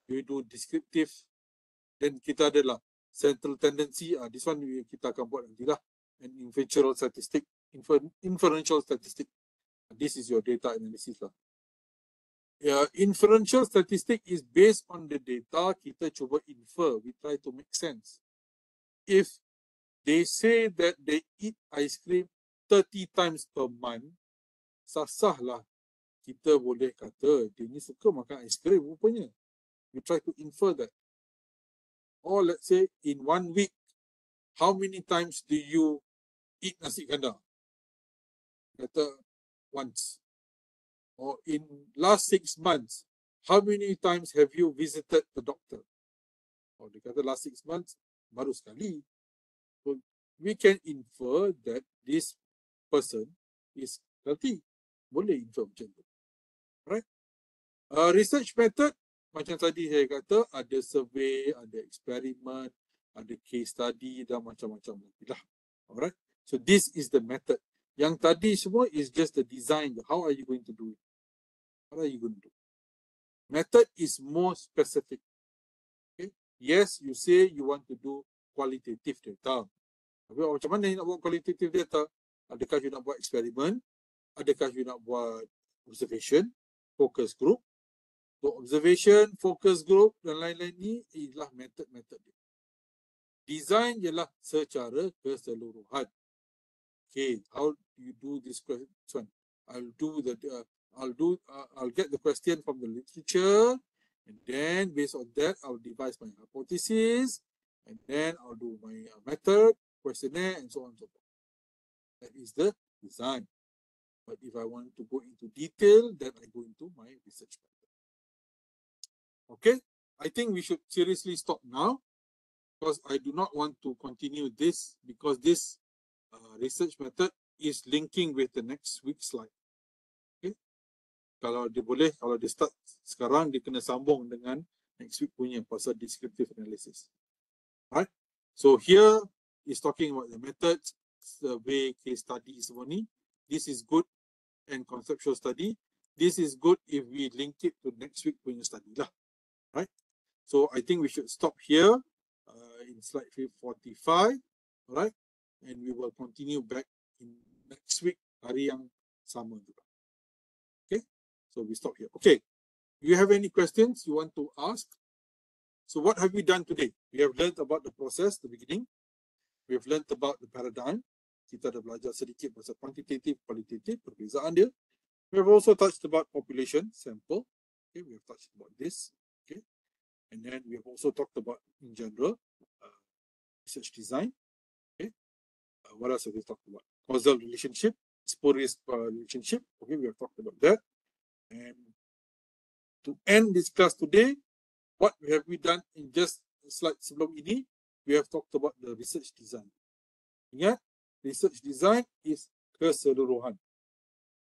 you do descriptive, then kita adalah central tendency, uh, this one we, kita akan buat nanti lah, and inferential statistic, infer, inferential statistic. This is your data analysis lah. Yeah, inferential statistic is based on the data kita cuba infer. We try to make sense. If they say that they eat ice cream 30 times per month, sah-sah lah kita boleh kata dia ni suka makan ice cream rupanya. We try to infer that. Or let's say in one week, how many times do you eat nasi kandar? Kata once. Or in last six months, how many times have you visited the doctor? Or dia kata last six months, baru sekali. So we can infer that this person is healthy. Boleh infer macam tu. Right? Uh, research method, macam tadi saya kata, ada survey, ada eksperimen, ada case study dan macam-macam lagi lah. Alright? So this is the method. Yang tadi semua is just the design. How are you going to do it? What are you going to do? Method is more specific. Okay? Yes, you say you want to do qualitative data. Tapi macam mana you nak buat qualitative data? Adakah you nak buat eksperimen? Adakah you nak buat observation, focus group? So observation, focus group dan lain-lain ni ialah method-method dia. Design ialah secara keseluruhan. Okay, how do you do this question? I'll do the uh, I'll do uh, I'll get the question from the literature and then based on that I'll devise my hypothesis and then I'll do my uh, method, questionnaire and so on and so forth. That is the design. But if I want to go into detail, then I go into my research method. Okay, I think we should seriously stop now because I do not want to continue this because this uh, research method is linking with the next week's slide. Okay, kalau dia boleh kalau dia start sekarang dia kena sambung dengan next week punya pasal descriptive analysis. Right? So here is talking about the methods, survey, case study semua ni. This is good and conceptual study. This is good if we link it to next week punya study lah. Right? So I think we should stop here uh, in slide 45. Alright? And we will continue back in next week hari yang sama juga. Okay? So we stop here. Okay. Do you have any questions you want to ask? So what have we done today? We have learned about the process, the beginning. We have learned about the paradigm. Kita dah belajar sedikit pasal quantitative, qualitative, perbezaan dia. We have also touched about population sample. Okay, we have touched about this. Okay, and then we have also talked about in general uh, research design. What else have we talked about? Causal relationship, spurious relationship. Okay, we have talked about that. And to end this class today, what have we done in just slide sebelum ini? We have talked about the research design. Ingat, research design is keseluruhan.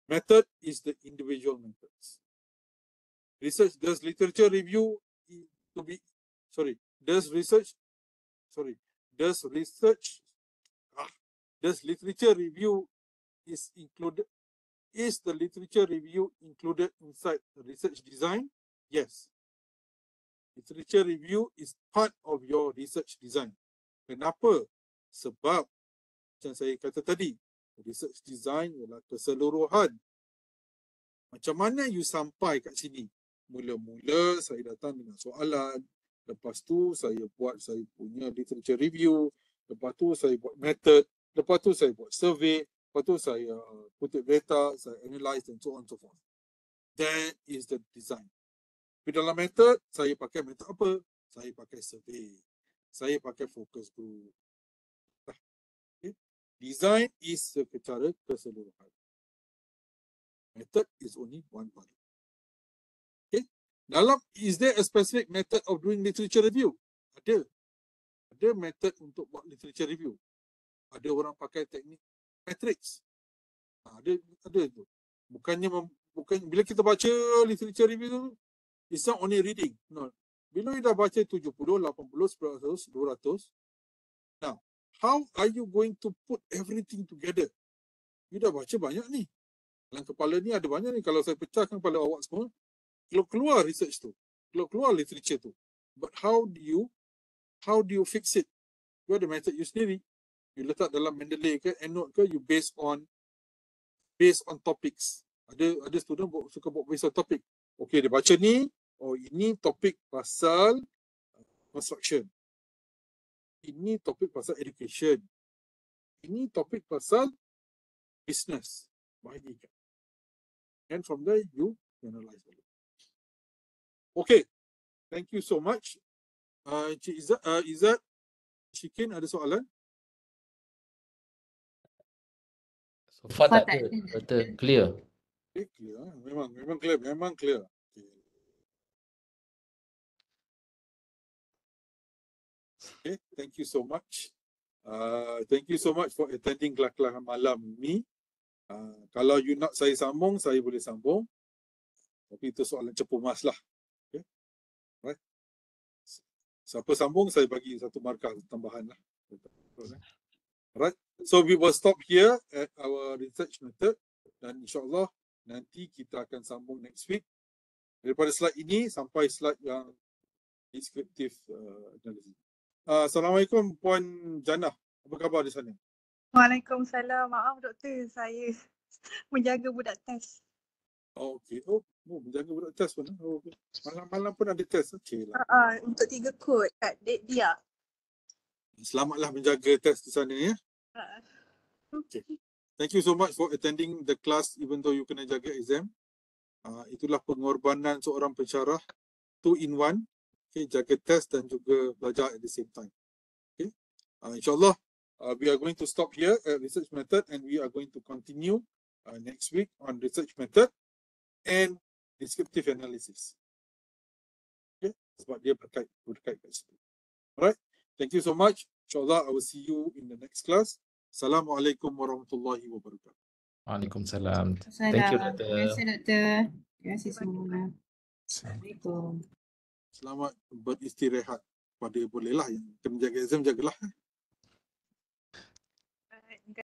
Method is the individual methods. Research does literature review to be sorry does research sorry does research does literature review is included is the literature review included inside the research design? Yes. Literature review is part of your research design. Kenapa? Sebab macam saya kata tadi, research design ialah keseluruhan. Macam mana you sampai kat sini? Mula-mula saya datang dengan soalan, lepas tu saya buat saya punya literature review, lepas tu saya buat method, lepas tu saya buat survey, lepas tu saya uh, kutip data, saya analyze and so on so forth. That is the design. Tapi dalam method, saya pakai method apa? Saya pakai survey. Saya pakai focus group. Okay. Design is secara keseluruhan. Method is only one part. Okay. Dalam, is there a specific method of doing literature review? Ada. Ada method untuk buat literature review. Ada orang pakai teknik matrix. Ha, ada ada tu. Bukannya mem- bukan bila kita baca literature review tu it's not only reading. No. Bila you dah baca 70, 80, 100, 200. Now, how are you going to put everything together? You dah baca banyak ni. Dalam kepala ni ada banyak ni. Kalau saya pecahkan kepala awak semua, keluar keluar research tu. Keluar keluar literature tu. But how do you how do you fix it? You ada method you sendiri. You letak dalam Mendeley ke EndNote ke you based on based on topics. Ada ada student buat, suka buat based on topic. Okay, dia baca ni, oh ini topik pasal uh, construction. Ini topik pasal education. Ini topik pasal business. Bahagikan. And from there you analyze it. Okay. Thank you so much. Uh, Cik Izzat, uh, Izzat, Shikin ada soalan? So far Far tak tak ada. ada. Kata clear. Okay, clear. ah. Memang, memang clear. Memang clear. Okay. Okay, thank you so much. Uh, thank you so much for attending kelas-kelas malam ni. Uh, kalau you nak saya sambung, saya boleh sambung. Tapi itu soalan cepu mas lah. Okay. Right. Siapa sambung, saya bagi satu markah tambahan lah. Right. So we will stop here at our research method dan insyaAllah nanti kita akan sambung next week daripada slide ini sampai slide yang descriptive uh, analysis. Uh, Assalamualaikum Puan Jannah. Apa khabar di sana? Waalaikumsalam. Maaf doktor, saya menjaga budak test. Oh, okay. Oh, oh menjaga budak test pun. eh? Oh, okay. Malam-malam pun ada test. Okay lah. Uh, uh, untuk tiga kod kat date dia. Selamatlah menjaga test di sana ya. Uh, Thank you so much for attending the class even though you kena jaga exam. Uh, itulah pengorbanan seorang pensyarah two in one. Okay, jaga test dan juga belajar at the same time. Okay. Uh, InsyaAllah uh, we are going to stop here at research method and we are going to continue uh, next week on research method and descriptive analysis. Okay. Sebab dia berkait berkait kat situ. Alright. Thank you so much. InsyaAllah I will see you in the next class. Assalamualaikum warahmatullahi wabarakatuh. Waalaikumsalam. Thank you, Dr. Terima kasih, Dr. Terima kasih semua. Assalamualaikum. Selamat beristirahat. Pada bolehlah. Kena jaga exam, jagalah.